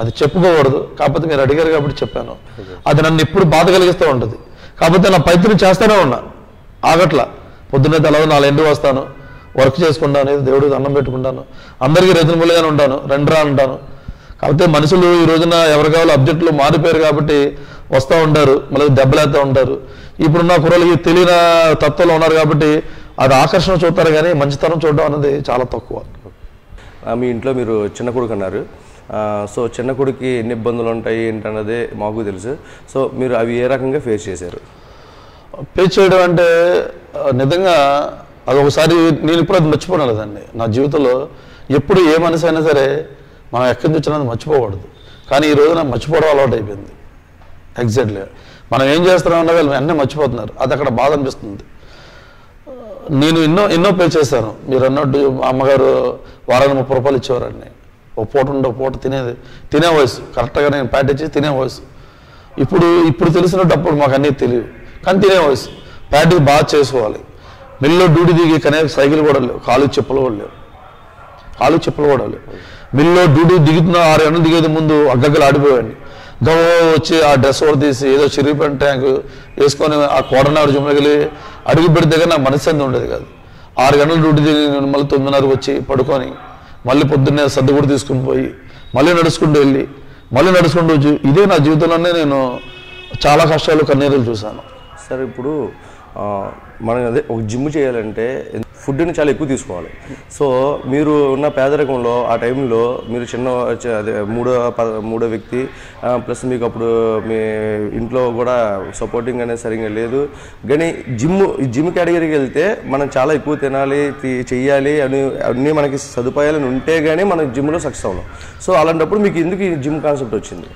అది చెప్పుకోకూడదు. కాకపోతే మీరు అడిగారు కాబట్టి చెప్పాను. అది నన్ను ఎప్పుడు బాధ కలిగిస్తూ ఉంటుంది. కాకపోతే నా ప్రయత్నం చేస్తూనే ఉన్నా. ఆగట్లా. పొద్దున్నే తెలవదు ఎండు వస్తాను. వర్క్ చేసుకుంటాను దేవుడికి దండం పెట్టుకుంటాను. అందరికీ రీజనబుల్గానే ఉంటాను. రెండురా అంటాను. కాకపోతే మనుషులు ఈ రోజున ఎవరు కావాలో అబ్జెక్టులు మారిపోయారు కాబట్టి వస్తూ ఉంటారు. మళ్ళీ దెబ్బలేస్తూ ఉంటారు. ఇప్పుడున్న కుర్రలకి తెలియని తత్వంలో ఉన్నారు కాబట్టి అది ఆకర్షణ చూస్తారు కానీ మంచితనం చూడడం అనేది చాలా తక్కువ. మీ ఇంట్లో మీరు చిన్న కొడుకు అన్నారు. సో చిన్న కొడుకుకి ఎన్ని ఇబ్బందులు ఉంటాయి ఏంటన్నదే మాకు తెలుసు. సో మీరు అవి ఏ రకంగా ఫేస్ చేశారు? పే చేయడం అంటే నిజంగా అది ఒకసారి నేను ఇప్పుడు అది మర్చిపోనలేదండి నా జీవితంలో ఎప్పుడు ఏ మనిషి అయినా సరే మనం ఎక్కడి నుంచి వచ్చినా మర్చిపోకూడదు. కానీ ఈ రోజు నాకు మర్చిపోవడం అలవాటు అయిపోయింది. ఎగ్జాక్ట్లీ మనం ఏం చేస్తున్నాం అన్న వాళ్ళు వెంటనే మర్చిపోతున్నారు. అది అక్కడ బాధ అనిపిస్తుంది. నేను ఎన్నో ఎన్నో పే చేశాను. మీరు అన్నట్టు మా అమ్మగారు వారానికి ముప్పై రూపాయలు ఇచ్చేవారండి ఒక పూట ఉండే పూట తినేది తినే వయసు. కరెక్ట్గా నేను ప్యాటేజ్ తినే వయసు. ఇప్పుడు ఇప్పుడు తెలిసినట్టు అప్పుడు మాకు అన్నీ తెలియదు కానీ తినే వయసు. ప్యాటేజ్ బాగా చేసుకోవాలి. మిల్లో డ్యూటీ దిగి కనీసం సైకిల్ కూడా లేవు. కాలు చెప్పులు కూడా లేవు. కాలు చెప్పులు కూడా లేవు. మిల్లో డ్యూటీ దిగుతున్న ఆరు గంటలు దిగేది ముందు అగ్గగ్గలు ఆడిపోయాడు గవ వచ్చి ఆ డ్రెస్ కూడా తీసి ఏదో చిరిగిపోయిన ట్యాంక్ వేసుకొని ఆ కోడనాడు జుమ్మగిలి అడుగు పెడితే నాకు మనశ్శాంతి ఉండేది కాదు. ఆరు గంటల డ్యూటీ తిరిగి నేను మళ్ళీ తొమ్మిదిన్నరకు వచ్చి పడుకొని మళ్ళీ పొద్దున్నే సర్దు కూడా తీసుకుని పోయి మళ్ళీ నడుచుకుంటూ వెళ్ళి మళ్ళీ నడుచుకుంటూ వచ్చి ఇదే నా జీవితంలోనే నేను చాలా కష్టాలు కన్నీరులు చూశాను. సరే ఇప్పుడు మనం అదే ఒక జిమ్ చేయాలంటే ఫుడ్ని చాలా ఎక్కువ తీసుకోవాలి. సో మీరు ఉన్న పేదరికంలో ఆ టైంలో మీరు చిన్న అదే మూడో మూడో వ్యక్తి ప్లస్ మీకు అప్పుడు మీ ఇంట్లో కూడా సపోర్టింగ్ అనేది సరిగ్గా లేదు. కానీ జిమ్ జిమ్ కేటగిరీకి వెళ్తే మనం చాలా ఎక్కువ తినాలి తి- చెయ్యాలి అని అన్నీ మనకి సదుపాయాలు ఉంటే కానీ మనం జిమ్లో సక్సెస్ అవ్వడం సో అలాంటప్పుడు మీకు ఎందుకు ఈ జిమ్ కాన్సెప్ట్ వచ్చింది?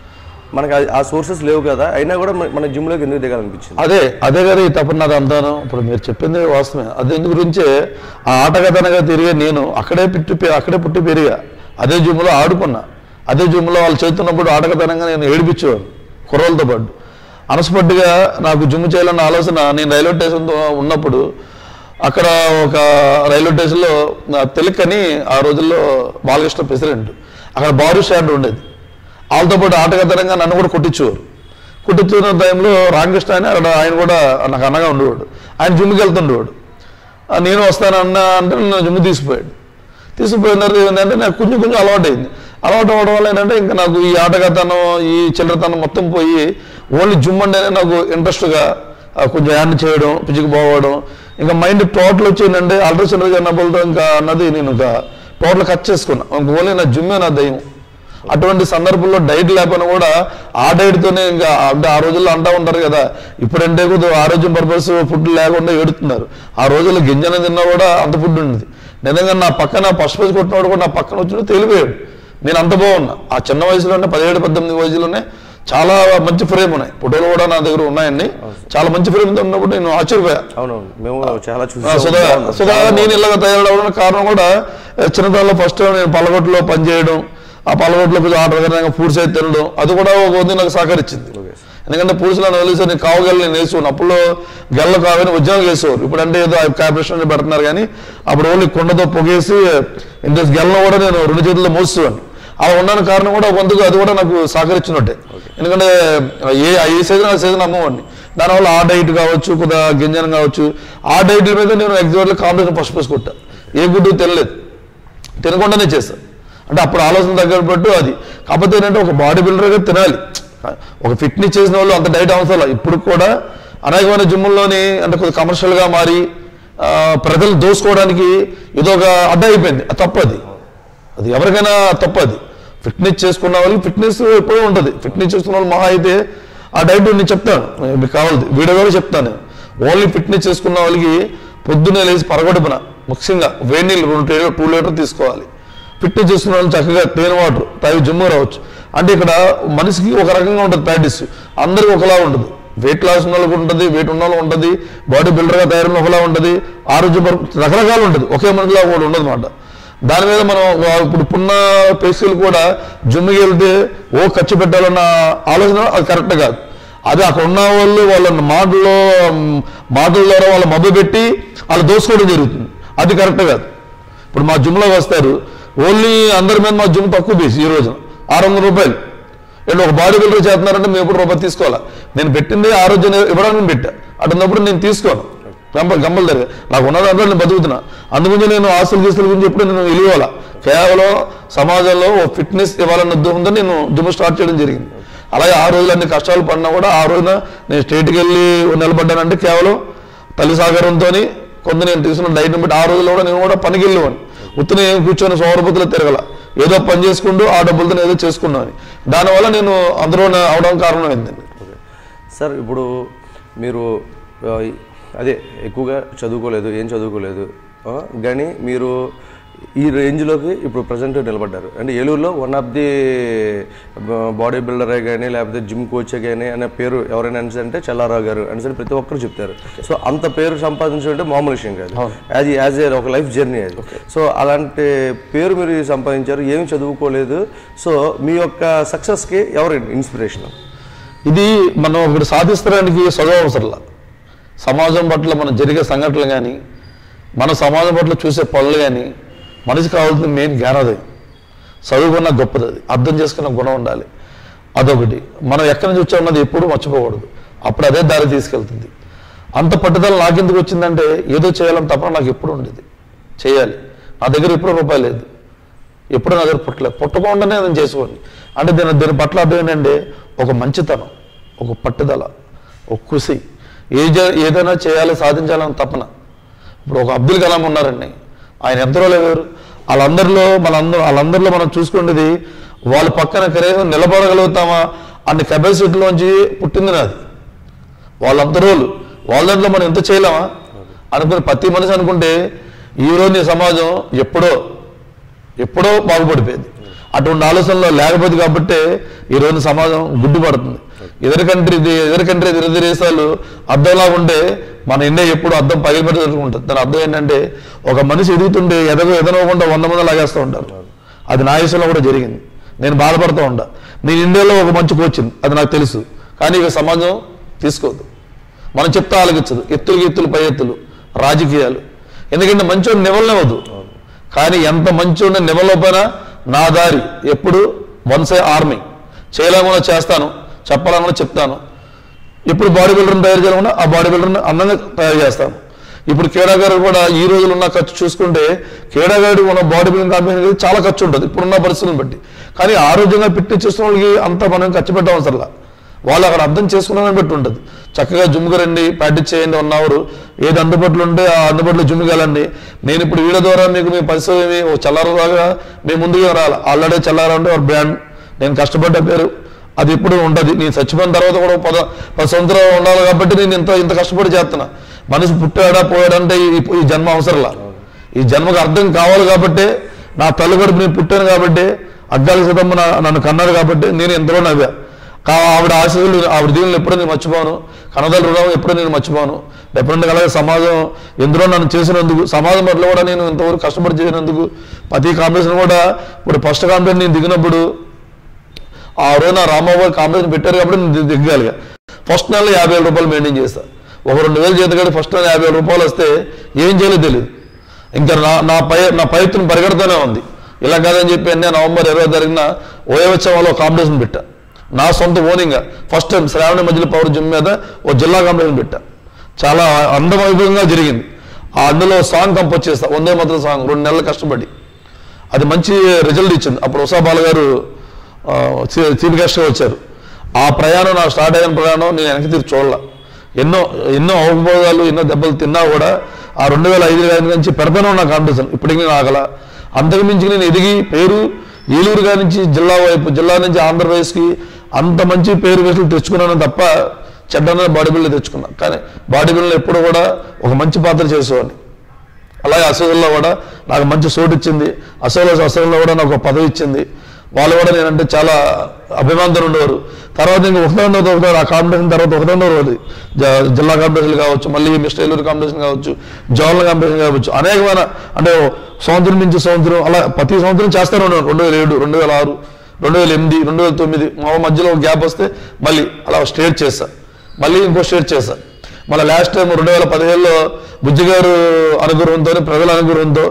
మనకి ఆ- సోర్సెస్ లేవు కదా అయినా కూడా మన- జిమ్లోకి ఎందుకు దిగాలనిపించింది? అదే అదే కదా ఈ తపన నాది ఇప్పుడు మీరు చెప్పింది వాస్తవమే. అది ఎందు గురించే? ఆ ఆటగతనగా తిరిగే నేను అక్కడే పుట్టి అక్కడే పుట్టి పెరిగా. అదే జిమ్లో ఆడుకున్నా. అదే జిమ్లో వాళ్ళు చేస్తున్నప్పుడు ఆటగతనంగా నేను ఏడిపించేవాడు కుర్రలతో పాటు. అనస్పట్టుగా నాకు జిమ్ చేయాలన్న ఆలోచన నేను రైల్వే స్టేషన్తో ఉన్నప్పుడు అక్కడ ఒక రైల్వే స్టేషన్లో తెలుక్ అని ఆ రోజుల్లో బాలకృష్ణ ప్రెసిడెంట్. అక్కడ బారు స్టాండ్ ఉండేది. వాళ్ళతో పాటు ఆటగతనంగా నన్ను కూడా కొట్టించేవారు. కుట్టించుకున్న టైంలో రామకృష్ణ అని అక్కడ ఆయన కూడా నాకు అన్నగా ఉండేవాడు. ఆయన జిమ్కి వెళ్తుండేవాడు. నేను వస్తాను అన్న అంటే నన్ను జిమ్ తీసిపోయాడు తీసుకుపోయిన తర్వాత ఏంటంటే నాకు కొంచెం కొంచెం అలవాటు అయింది అలవాటు అవ్వడం వల్ల ఏంటంటే ఇంకా నాకు ఈ ఆటగాతనం ఈ చిల్లరతనం మొత్తం పోయి ఓన్లీ జిమ్ అంటేనే నాకు ఇంట్రెస్ట్గా కొంచెం యాడ్ చేయడం పిచ్చుకుపోవడం ఇంకా మైండ్ టోటల్ వచ్చిందంటే అల్ట్రాసౌండ్ అన్నప్పుడు ఇంకా అన్నది నేను ఇంకా టోటల్ కట్ చేసుకున్నా. ఓన్లీ నా జిమ్మే నా దయ్యం. అటువంటి సందర్భంలో డైట్ లేకపోయినా కూడా ఆ డైట్తోనే ఇంకా అంటే ఆ రోజుల్లో అంటా ఉంటారు కదా ఇప్పుడంటే కొద్దిగా ఆరోగ్యం పర్పస్ ఫుడ్ లేకుండా ఏడుతున్నారు. ఆ రోజుల్లో గింజన తిన్నా కూడా అంత ఫుడ్ ఉండేది. నిజంగా నా పక్కన ఫస్ట్ పేజ్ కొట్టినవాడు కూడా నా పక్కన వచ్చి తేలిపోయాడు నేను అంత బాగున్నా. ఆ చిన్న వయసులోనే పదిహేడు పద్దెనిమిది వయసులోనే చాలా మంచి ఫ్రేమ్ ఉన్నాయి. ఫోటోలు కూడా నా దగ్గర ఉన్నాయండి. చాలా మంచి ఫ్రేమ్ ఉన్నప్పుడు నేను ఆశ్చర్యపోయా. అవునవును. మేము చాలా ఆ, చూసాం సుధా సుధా నేను ఇలాగ తయారవడానికి కారణం కూడా చిన్నతనంలో ఫస్ట్ నేను పల్లగొట్టులో పనిచేయడం ఆ పల్లగొట్టులో కొంచెం ఆర్డర్ ఫుడ్స్ అయితే తినడం అది కూడా ఒక వంతు నాకు సహకరించింది. ఎందుకంటే పూడ్స్ నన్ను వదిలేసారు నేను కావగలను నేను వేసుకున్నాను అప్పుడు గెల్ల కావని ఉద్యోగం చేసేవారు ఇప్పుడు అంటే ఏదో కార్పొరేషన్ పెడుతున్నారు కానీ అప్పుడు ఓన్లీ కుండతో పొగేసి ఇంత గెల్లను కూడా నేను రెండు చేతుల్లో మోసేవాడిని అలా ఉండడానికి కారణం కూడా ఒక వంతుగా అది కూడా నాకు సహకరించినట్టే. ఎందుకంటే ఏ ఏ సీజన్ ఆ సీజన్ అమ్మవాడిని దానివల్ల ఆ డైట్ కావచ్చు కొద్దిగా గింజనం కావచ్చు. ఆ డైట్ మీద నేను ఎగ్జాక్ట్లీ కాంపిటీషన్ ఫస్ట్ ప్లేస్ కొట్టా. ఏ గుడ్డు తినలేదు. తినకుండానే చేస్తాను అంటే అప్పుడు ఆలోచన తగ్గట్టు అది. కాకపోతే ఏంటంటే ఒక బాడీ బిల్డర్గా తినాలి. ఒక ఫిట్నెస్ చేసిన వాళ్ళు అంత డైట్ అవసరం ఇప్పుడు కూడా అనేకమైన జిమ్ముల్లోని అంటే కొద్దిగా కమర్షియల్గా మారి ప్రజలు దోసుకోవడానికి ఏదో ఒక అడ్డ అయిపోయింది. అది తప్పది. అది ఎవరికైనా తప్పది. ఫిట్నెస్ చేసుకున్న వాళ్ళకి ఫిట్నెస్ ఎప్పుడూ ఉంటుంది. ఫిట్నెస్ చేసుకున్న వాళ్ళు మహా అయితే ఆ డైట్ నేను చెప్తాను. మీకు కావాలి వీడియో కూడా చెప్తాను. ఓన్లీ ఫిట్నెస్ చేసుకున్న వాళ్ళకి పొద్దున్నే లేచి పరగొడుపున ముఖ్యంగా వేడి నీళ్ళు రెండు టూ లీటర్ తీసుకోవాలి. ఫిట్ చేసుకున్న వాళ్ళు చక్కగా తేనె వాటర్ తాగి జిమ్ రావచ్చు. అంటే ఇక్కడ మనిషికి ఒక రకంగా ఉంటుంది ప్రాక్టీస్ అందరికీ ఒకలా ఉంటుంది. వెయిట్ లాస్ ఉన్న వాళ్ళకి ఉంటుంది వెయిట్ ఉన్న వాళ్ళకి ఉంటుంది బాడీ బిల్డర్గా తయారైన ఒకలా ఉంటుంది ఆరోగ్య రకరకాలు ఉంటుంది. ఒకే మనిషిలా కూడా ఉండదు అనమాట దాని మీద మనం ఇప్పుడు పున్న పేషీలు కూడా జిమ్కి వెళ్తే ఓ ఖర్చు పెట్టాలన్న ఆలోచన అది కరెక్ట్ కాదు. అది అక్కడ ఉన్న వాళ్ళు వాళ్ళ మాటల్లో మాటల ద్వారా వాళ్ళ మబ్బు పెట్టి వాళ్ళు దోసుకోవడం జరుగుతుంది. అది కరెక్ట్ కాదు. ఇప్పుడు మా జిమ్లో వస్తారు ఓన్లీ అందరి మీద మా జుమ్ తక్కువ తీసి ఈ రోజున. ఆరు వందల రూపాయలు. వీళ్ళు ఒక బాడీ బిల్డర్ చేస్తున్నారంటే మేము ఎప్పుడు రూపాయి తీసుకోవాలా? నేను పెట్టింది ఆరోగ్యం ఇవ్వడానికి నేను పెట్టా. అటున్నప్పుడు నేను తీసుకోను. గంప గంపలు జరిగా నాకు ఉన్న దాంట్లో నేను బతుకుతున్నా. అందుగురించి నేను ఆస్తులు గీస్తుల గురించి ఎప్పుడు నేను ఇవ్వాల కేవలం సమాజంలో ఓ ఫిట్నెస్ ఇవ్వాలన్న ఉద్దేశంతో నేను జిమ్ స్టార్ట్ చేయడం జరిగింది. అలాగే ఆ రోజులు అన్ని కష్టాలు పడినా కూడా ఆ రోజున నేను స్టేట్కి వెళ్ళి నిలబడ్డానంటే కేవలం తల్లి సాగరంతో కొంత నేను తీసుకున్న డైట్ని బట్టి ఆ రోజుల్లో కూడా నేను కూడా పనికి వెళ్ళేవాడిని. ఉత్తనే కూర్చొని సౌరభతులు తిరగల. ఏదో పని చేసుకుంటూ ఆ డబ్బులతో ఏదో చేసుకున్నాను దానివల్ల నేను అందులో అవడం కారణం అయిందండి సార్ ఇప్పుడు మీరు అదే ఎక్కువగా చదువుకోలేదు ఏం చదువుకోలేదు కానీ మీరు ఈ రేంజ్లోకి ఇప్పుడు ప్రజెంట్ నిలబడ్డారు. అంటే ఏలూరులో వన్ ఆఫ్ ది బాడీ బిల్డరే కానీ లేకపోతే జిమ్ కోచే కానీ అనే పేరు ఎవరైనా అంటే చెల్లారావు గారు అనేసి ప్రతి ఒక్కరు చెప్తారు. సో అంత పేరు సంపాదించడం అంటే మామూలు విషయం కాదు. యాజ్ యాజ్ ఏ ఒక లైఫ్ జర్నీ అది. సో అలాంటి పేరు మీరు సంపాదించారు ఏమి చదువుకోలేదు. సో మీ యొక్క సక్సెస్కి ఎవరు ఇన్స్పిరేషన్ ఇది మనం ఒకటి సాధించడానికి చదువు అవసరంలా. సమాజం పట్ల మనం జరిగే సంఘటనలు కానీ మన సమాజం పట్ల చూసే పనులు కానీ మనిషికి కావాల్సిన మెయిన్ జ్ఞానోదయం చదువుకున్న గొప్పది అది. అర్థం చేసుకున్న గుణం ఉండాలి. అదొకటి. మనం ఎక్కడి నుంచి వచ్చామన్నది ఎప్పుడూ మర్చిపోకూడదు. అప్పుడు అదే దారి తీసుకెళ్తుంది. అంత పట్టుదల నాకెందుకు వచ్చిందంటే ఏదో చేయాలని తప్పన నాకు ఎప్పుడు ఉండేది. చేయాలి. నా దగ్గర ఎప్పుడు రూపాయి లేదు. ఎప్పుడు నా దగ్గర పుట్టలేదు పుట్టకుండానే నేను చేసుకోండి అంటే దీని దీని పట్ల అర్థం ఏంటంటే ఒక మంచితనం ఒక పట్టుదల ఒక కృషి. ఏ ఏదైనా చేయాలి సాధించాలని తపన. ఇప్పుడు ఒక అబ్దుల్ కలాం ఉన్నారండి. ఆయన ఎందరో లేవారు. వాళ్ళందరిలో మనందరూ వాళ్ళందరిలో మనం చూసుకునేది వాళ్ళ పక్కన కనీసం నిలబడగలుగుతామా అన్ని కెపాసిటీలోంచి పుట్టింది నాది. వాళ్ళందరూ వాళ్ళ దాంట్లో మనం ఎంత చేయలేమా? అనుకుని ప్రతి మనిషి అనుకుంటే ఈ రోజు నీ సమాజం ఎప్పుడో ఎప్పుడో బాగుపడిపోయింది. అటువంటి ఆలోచనలో లేకపోతే కాబట్టి ఈ రోజు సమాజం గుడ్డుపడుతుంది. ఎదురు కంట్రీ ఎదురు కంట్రీ ఎదురు దేశాలు అర్థంలా ఉంటే మన ఇండియా ఎప్పుడు అర్థం పగిలిపెట్టుకుంటుంది దాని అర్థం ఏంటంటే ఒక మనిషి ఎదుగుతుంటే ఎదగ ఎదనవ్వకుండా వంద మంది లాగేస్తూ ఉంటారు. అది నా విషయంలో కూడా జరిగింది. నేను బాధపడుతూ ఉంటా నేను ఇండియాలో ఒక మంచి కోచింది అది నాకు తెలుసు. కానీ ఇక సమాజం తీసుకోదు. మనం చెప్తా ఆలోచించదు ఎత్తులు ఎత్తులు పై ఎత్తులు రాజకీయాలు. ఎందుకంటే మంచోడు నివలనివ్వదు కానీ ఎంత మంచోడిని నివలపోయినా నా దారి ఎప్పుడు వన్సే ఆర్మీ. చేయలేకుండా చేస్తాను. చెప్పాలన్నా చెప్తాను. ఇప్పుడు బాడీ బిల్డర్ని తయారు చేయాలన్నా ఆ బాడీ బిల్డర్ని అందంగా తయారు చేస్తాను. ఇప్పుడు కేడాగారు కూడా ఈ రోజులు ఉన్న ఖర్చు చూసుకుంటే క్రీడాగారు మన బాడీ బిల్డింగ్ కంపెనీ చాలా ఖర్చు ఉంటుంది. ఇప్పుడున్న పరిస్థితులను బట్టి. కానీ ఆరోగ్యంగా ఫిట్నెస్ చేసిన వాళ్ళకి అంత మనం ఖర్చు పెట్టడం వాళ్ళు అక్కడ అర్థం చేసుకున్నామని బట్టి ఉంటుంది. చక్కగా జిమ్కి రండి ప్రాక్టీస్ చేయండి ఉన్నవారు ఏది అందుబాటులో ఉంటే ఆ అందుబాటులో జిమ్కి వెళ్ళండి. నేను ఇప్పుడు వీడియో ద్వారా మీకు మీ పరిస్థితి ఓ చల్లారలాగా మేము ముందుగా రాలి. ఆల్రెడీ చల్లారా వారు ఒక బ్రాండ్ నేను కష్టపడ్డ పేరు. అది ఎప్పుడు ఉంటుంది నేను చచ్చిపోయిన తర్వాత కూడా పద పది సంవత్సరాలు ఉండాలి కాబట్టి నేను ఇంత ఇంత కష్టపడి చేస్తున్నా. మనిషి పుట్టాడా పోయాడంటే ఈ ఈ జన్మ అవసరంలా? ఈ జన్మకు అర్థం కావాలి కాబట్టి నా తల్లి గడుపు నేను పుట్టాను కాబట్టి అగ్గాల సీతమ్మ నన్ను కన్నాడు కాబట్టి నేను ఎంతలో నవ్వా? కా ఆవిడ ఆశలు ఆవిడ దీవులను ఎప్పుడూ నేను మర్చిపోను. కన్నదల రుణం ఎప్పుడూ నేను మర్చిపోను. ఎప్పుడంటే అలాగే సమాజం ఎందులో నన్ను చేసినందుకు సమాజం పట్ల కూడా నేను ఇంతవరకు కష్టపడి చేసినందుకు ప్రతి కాంపిటీషన్ కూడా ఇప్పుడు ఫస్ట్ కాంపిటీషన్ నేను దిగినప్పుడు ఆ రోజు నా రామబాబు కాంపిటీషన్ పెట్టారు కాబట్టి నేను ది- ఫస్ట్ నెల యాభై వేల రూపాయలు మెయింటైన్ చేస్తా. ఒక రెండు వేలు జీతగాడి ఫస్ట్ నెల యాభై వేల రూపాయలు వస్తే ఏం చేయాలో తెలియదు ఇంకా నా నా పై నా ప్రయత్నం పరిగెడుతూనే ఉంది. ఇలా కాదని చెప్పి నేను నవంబర్ ఇరవై తారీఖున ఒక కాంపిటీషన్ పెట్టా. నా సొంత ఓనింగ్ ఫస్ట్ టైం శ్రావణ మధ్యలో పవర్ జిమ్ మీద ఓ జిల్లా కాంపిటీషన్ పెట్టా. చాలా అందమైభవంగా జరిగింది. ఆ అందులో సాంగ్ కంపోజ్ చేస్తా. వందే మాత్రం సాంగ్ రెండు నెలలు కష్టపడి. అది మంచి రిజల్ట్ ఇచ్చింది. అప్పుడు ఉషా బాల గారు చీఫ్ గెస్ట్గా వచ్చారు. ఆ ప్రయాణం నాకు స్టార్ట్ అయిన ప్రయాణం నేను వెనక్కి తిరిగి చూడాల. ఎన్నో ఎన్నో అవబోధాలు ఎన్నో దెబ్బలు తిన్నా కూడా ఆ రెండు వేల ఐదు ఐదు నుంచి పెడతానే నా కాంపిటీషన్ ఇప్పటికీ నేను ఆగల. అంతకు మించి నేను ఎదిగి పేరు ఏలూరు గారి నుంచి జిల్లా వైపు జిల్లా నుంచి ఆంధ్రప్రదేశ్కి అంత మంచి పేరు వేసులు తెచ్చుకున్నాను తప్ప చెడ్డన బాడీ బిల్డర్ తెచ్చుకున్నా. కానీ బాడీ బిల్డర్ ఎప్పుడు కూడా ఒక మంచి పాత్ర చేసేవాడిని. అలాగే అసోలో కూడా నాకు మంచి చోటు ఇచ్చింది. అసోలో అసోలో కూడా నాకు ఒక పదవి ఇచ్చింది. వాళ్ళు కూడా నేనంటే చాలా అభిమానంతో ఉండేవారు తర్వాత ఇంకా ఒకటో రెండో ఒకటో ఆ కాంపిటీషన్ తర్వాత ఒకటో రోజు జిల్లా కాంపిటీషన్ కావచ్చు మళ్ళీ మిస్టర్ ఏలూరు కాంపిటీషన్ కావచ్చు జోనల్ కాంపిటీషన్ కావచ్చు అనేకమైన అంటే సంవత్సరం నుంచి సంవత్సరం అలా ప్రతి సంవత్సరం చేస్తారు ఉన్నాను. రెండు వేల ఏడు రెండు వేల ఆరు రెండు వేల ఎనిమిది రెండు వేల తొమ్మిది మా మధ్యలో ఒక గ్యాప్ వస్తే మళ్ళీ అలా స్టేట్ చేస్తాను మళ్ళీ ఇంకో స్టేట్ చేస్తాను మళ్ళీ లాస్ట్ టైం రెండు వేల పదిహేడులో బుజ్జిగారు అనుగ్రహంతో ప్రజల అనుగ్రహంతో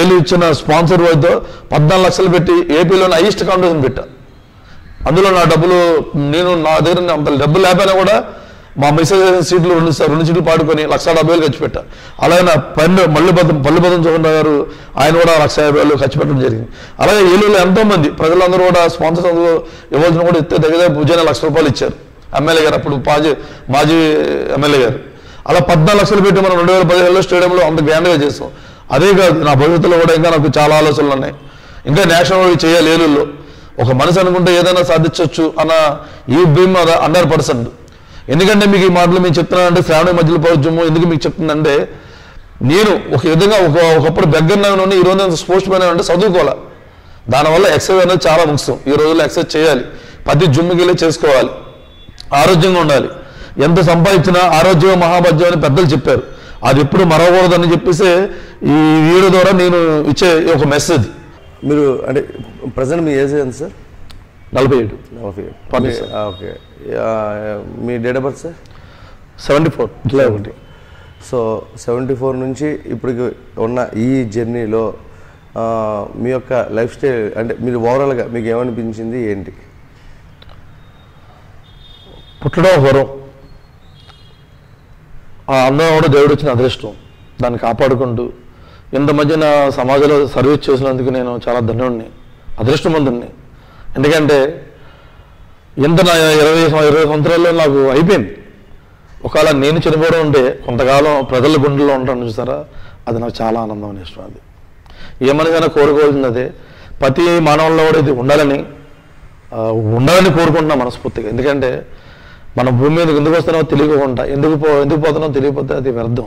ఏళ్ళు ఇచ్చిన స్పాన్సర్ వైద్తో పద్నాలుగు లక్షలు పెట్టి ఏపీలోని హైయెస్ట్ కాంపిటీషన్ పెట్టా. అందులో నా డబ్బులు నేను నా దగ్గర అంత డబ్బులు లేకపోయినా కూడా మా మెసేజ్ సీట్లు రెండు రెండు సీట్లు పాడుకొని లక్ష డెబ్బై వేలు ఖర్చు పెట్టా. అలాగే నా పన్ను మల్లిబద్దం పల్లిబద్దం చూడండి గారు ఆయన కూడా లక్ష యాభై వేలు ఖర్చు పెట్టడం జరిగింది. అలాగే ఏలూరులో ఎంతో మంది ప్రజలందరూ కూడా స్పాన్సర్స్ అందరూ ఇవ్వాల్సిన కూడా ఇస్తే దగ్గర దగ్గర లక్ష రూపాయలు ఇచ్చారు. ఎమ్మెల్యే గారు అప్పుడు మాజీ మాజీ ఎమ్మెల్యే గారు. అలా పద్నాలుగు లక్షలు పెట్టి మనం రెండు వేల పదిహేడులో స్టేడియంలో అంత గ్రాండ్గా చేస్తాం అదే కాదు నా భవిష్యత్తులో కూడా ఇంకా నాకు చాలా ఆలోచనలు ఉన్నాయి. ఇంకా నేషనల్ చేయాలి ఏలూరులో. ఒక మనిషి అనుకుంటే ఏదైనా సాధించవచ్చు అన్న ఈ భీమ్ హండ్రెడ్ పర్సెంట్. ఎందుకంటే మీకు ఈ మాటలు మీకు చెప్తున్నానంటే శ్రావణ మధ్యలో పౌద్యము ఎందుకు మీకు చెప్తుందంటే నేను ఒక విధంగా ఒక ఒకప్పుడు బెగ్గర్ నుండి ఈ రోజు స్పోర్ట్స్ మ్యాన్ అంటే చదువుకోవాలి. దానివల్ల ఎక్సర్సైజ్ అనేది చాలా ముఖ్యం. ఈ రోజుల్లో ఎక్సర్సైజ్ చేయాలి. ప్రతి జిమ్కి వెళ్ళి చేసుకోవాలి. ఆరోగ్యంగా ఉండాలి. ఎంత సంపాదించినా ఆరోగ్యం మహాభాగ్యం అని పెద్దలు చెప్పారు. అది ఎప్పుడు మరవకూడదని చెప్పేసి ఈ వీడియో ద్వారా నేను ఇచ్చే ఒక మెసేజ్ మీరు అంటే ప్రజెంట్ మీ ఏజ్ ఎంత సార్? నలభై ఏడు. sir. Okay. Me date of birth sir? Seventy four. July ఒకటి సో సెవెంటీ ఫోర్ నుంచి ఇప్పటికి ఉన్న ఈ జర్నీలో మీ యొక్క లైఫ్ స్టైల్ అంటే మీరు ఓవరాల్గా మీకు ఏమనిపించింది ఏంటి? పుట్టడం వరం ఆ అందం కూడా దేవుడు వచ్చిన అదృష్టం. దాన్ని కాపాడుకుంటూ ఇంత మధ్యన సమాజంలో సర్వీస్ చేసినందుకు నేను చాలా ధన్యుడిని అదృష్టవంతుడిని ఎందుకంటే ఇంత నా ఇరవై ఇరవై సంవత్సరాల్లో నాకు అయిపోయింది. ఒకవేళ నేను చనిపోవడం ఉంటే కొంతకాలం ప్రజల గుండెల్లో ఉంటాను చూసారా? అది నాకు చాలా ఆనందం అని ఇష్టం అది. ఏ మనిషైనా కోరుకోవాల్సింది అదే. ప్రతి మానవుల్లో కూడా ఇది ఉండాలని ఉండాలని కోరుకుంటున్నా మనస్ఫూర్తిగా. ఎందుకంటే మన భూమి మీదకి ఎందుకు వస్తున్నామో తెలియకుండా ఎందుకు పో ఎందుకు పోతున్నామో తెలియకపోతే అది వ్యర్థం.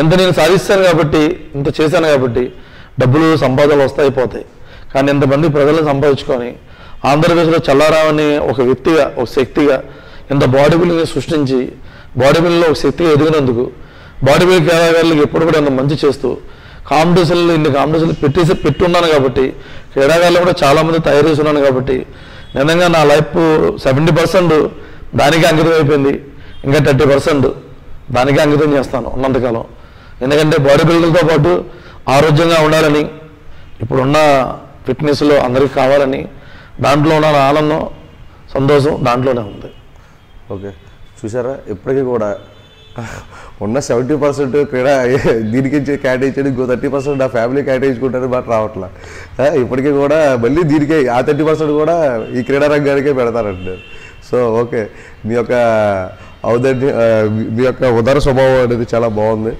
ఎంత నేను సాధిస్తాను కాబట్టి ఇంత చేశాను కాబట్టి డబ్బులు సంపాదనలు వస్తాయి పోతాయి. కానీ ఎంతమంది ప్రజలను సంపాదించుకొని ఆంధ్రప్రదేశ్లో చల్లారామని ఒక వ్యక్తిగా ఒక శక్తిగా ఇంత బాడీ బిల్డింగ్ సృష్టించి బాడీ బిల్డింగ్లో ఒక శక్తిగా ఎదిగినందుకు బాడీ బిల్డింగ్ క్రీడాకారులకు ఎప్పుడు కూడా అంత మంచి చేస్తూ కాంపిటీషన్లు ఇన్ని కాంపిటీషన్లు పెట్టేసి పెట్టున్నాను కాబట్టి క్రీడాకారులు కూడా చాలామంది తయారు చేస్తున్నాను కాబట్టి నిజంగా నా లైఫ్ సెవెంటీ పర్సెంట్ దానికి అంకితం అయిపోయింది. ఇంకా థర్టీ పర్సెంట్. దానికి అంకితం చేస్తాను ఉన్నంతకాలం. ఎందుకంటే బాడీ బిల్డర్తో పాటు ఆరోగ్యంగా ఉండాలని ఇప్పుడున్న ఫిట్నెస్లో అందరికీ కావాలని దాంట్లో ఉన్న ఆనందం సంతోషం దాంట్లోనే ఉంది. ఓకే. చూసారా ఇప్పటికీ కూడా ఉన్న సెవెంటీ పర్సెంట్ క్రీడా దీనికి కేటాయించండి ఇంకో థర్టీ పర్సెంట్ నా ఫ్యామిలీ కేటాయించుకుంటారని మాట రావట్లా. ఇప్పటికీ కూడా మళ్ళీ దీనికే ఆ థర్టీ పర్సెంట్ కూడా ఈ క్రీడారంగానికే పెడతారంటారు సో ఓకే. మీ యొక్క ఔదర్య మీ- యొక్క ఉదార స్వభావం అనేది చాలా బాగుంది.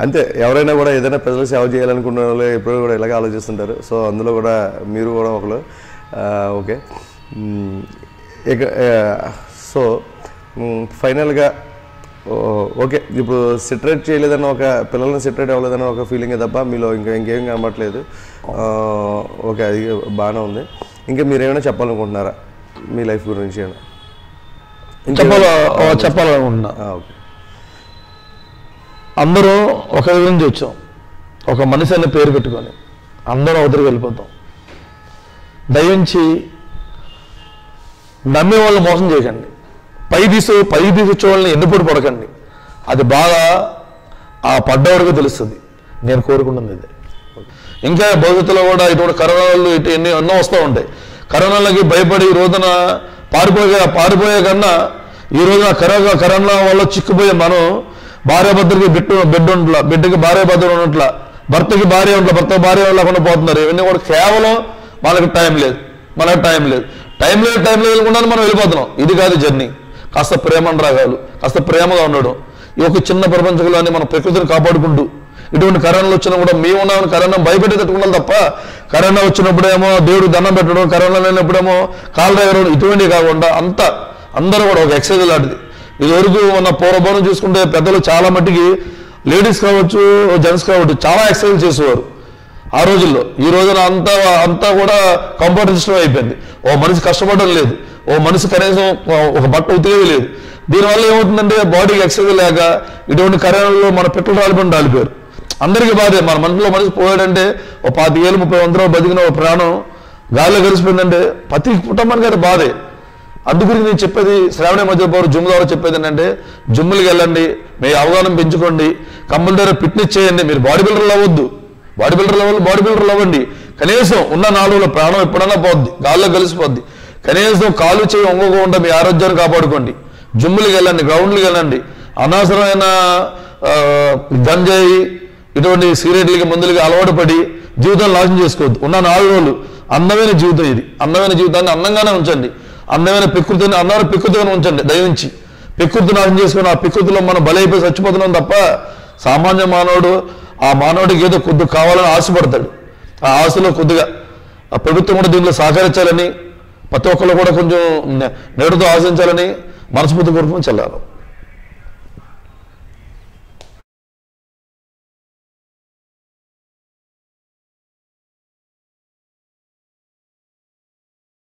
అంతే. ఎవరైనా కూడా ఏదైనా ప్రజలు సేవ చేయాలనుకున్న వాళ్ళు ఎప్పుడు కూడా ఇలాగే ఆలోచిస్తుంటారు. సో అందులో కూడా మీరు కూడా ఒకరు ఓకే. ఇక సో ఫైనల్గా ఓకే. ఇప్పుడు సెటరేట్ చేయలేదన్న ఒక పిల్లల్ని సెటరేట్ అవ్వలేదన్న ఒక ఫీలింగ్ తప్ప మీలో ఇంకా ఇంకేం కనబట్లేదు ఓకే. అది బాగానే ఉంది. ఇంకా మీరు ఏమైనా చెప్పాలనుకుంటున్నారా? మీ లైఫ్ గురించి చెప్పాలనుకుంటున్నా అందరూ ఒక దగ్గర నుంచి వచ్చాం. ఒక మనిషి అనే పేరు పెట్టుకొని అందరం అవతలికి వెళ్ళిపోతాం. దయించి నమ్మే వాళ్ళు మోసం చేయకండి. పై తీసు పై తీసొచ్చే వాళ్ళని ఎన్నుపడి పడకండి. అది బాగా ఆ పడ్డవాడికి తెలుస్తుంది. నేను కోరుకున్నది ఇదే. ఇంకా భవిష్యత్తులో కూడా ఇటువంటి కరోనాలు ఇటు ఎన్ని ఎన్నో వస్తూ ఉంటాయి. కరోనాలకి భయపడి ఈ రోజున పారిపోయే పారిపోయే కన్నా ఈ రోజున కరోనా కరోనా వల్ల చిక్కుపోయే మనం భార్య భద్రకి బిడ్డ బిడ్డ ఉండట్లా బిడ్డకి భార్య భద్రుడు ఉన్నట్ల భర్తకి భార్య ఉంట్ల భర్త భార్య లేకుండా పోతున్నారు. ఇవన్నీ కూడా కేవలం మనకి టైం లేదు. మనకి టైం లేదు. టైం లేదు టైం లేదు వెళ్ళకుండా మనం వెళ్ళిపోతున్నాం. ఇది కాదు జర్నీ. కాస్త ప్రేమ రాగాలు కాస్త ప్రేమగా ఉండడం. ఈ ఒక చిన్న ప్రపంచంలోని మన ప్రకృతిని కాపాడుకుంటూ ఇటువంటి కరోనాలు వచ్చినా కూడా మేము ఉన్నామని కరోనా భయపెట్టి తట్టుకున్నాం తప్ప కరోనా వచ్చినప్పుడేమో దేవుడు దండం పెట్టడం కరోనా లేనప్పుడేమో కాలు ఎగరడం ఇటువంటివి కాకుండా అంతా అందరూ కూడా ఒక ఎక్సైజ్ లాంటిది. ఇదివరకు మన పూర్వభవనం చూసుకుంటే పెద్దలు చాలా మట్టికి లేడీస్ కావచ్చు జెంట్స్ కావచ్చు చాలా ఎక్సర్సైజ్ చేసేవారు. ఆ రోజుల్లో ఈ రోజున అంతా అంతా కూడా కంఫర్ట్ సిస్టమ్ అయిపోయింది. ఓ మనిషి కష్టపడడం లేదు. ఓ మనిషి కనీసం ఒక బట్ట ఉతికేది లేదు. దీనివల్ల ఏమవుతుందంటే బాడీకి ఎక్సర్సైజ్ లేక ఇటువంటి కరోనాలో మన పెట్రోల్ రాలిపోయిన రాలిపోయారు. అందరికీ బాధే. మన మనసులో మనిషి పోయాడంటే ఓ పాతి ఏళ్ళు ముప్పై వందలు బతికిన ఓ ప్రాణం గాలిలో కలిసిపోయిందంటే ప్రతి కుటుంబానికి అది బాధే. అందుగురించి నేను చెప్పేది శ్రావణ మధ్య పౌరు జుమ్ ద్వారా చెప్పేది ఏంటంటే జుమ్ములకి వెళ్ళండి మీ అవగాహన పెంచుకోండి కమ్ముల దగ్గర ఫిట్నెస్ చేయండి మీరు బాడీ బిల్డర్లు అవ్వద్దు. బాడీ బిల్డర్ అవ్వాలి బాడీ బిల్డర్లు అవ్వండి. కనీసం ఉన్న నాలుగులో ప్రాణం ఎప్పుడైనా పోద్ది గాల్లో కలిసిపోద్ది కనీసం కాలు చేయి ఒంగకుండా మీ ఆరోగ్యాన్ని కాపాడుకోండి. జుమ్ములకి వెళ్ళండి గ్రౌండ్లకి వెళ్ళండి. అనవసరమైన గంజాయి ఇటువంటి సిగరెట్లకి మందులకి అలవాటు పడి జీవితం నాశనం చేసుకోవద్దు. ఉన్న నాలుగు రోజులు అందమైన జీవితం ఇది. అందమైన జీవితాన్ని అందంగానే ఉంచండి. అందమైన ప్రకృతిని అందమైన ప్రకృతిగానే ఉంచండి. దయించి ప్రకృతి నాశనం చేసుకుని ఆ ప్రకృతిలో మనం బలైపోయి చచ్చిపోతున్నాం తప్ప సామాన్య మానవుడు ఆ మానవుడికి ఏదో కొద్దిగా కావాలని ఆశపడతాడు. ఆ ఆశలో కొద్దిగా ఆ ప్రభుత్వం కూడా దీంట్లో సహకరించాలని ప్రతి ఒక్కరు కూడా కొంచెం నేడుతో ఆశించాలని మనస్ఫూర్తి కోరుకుని చెల్లాలి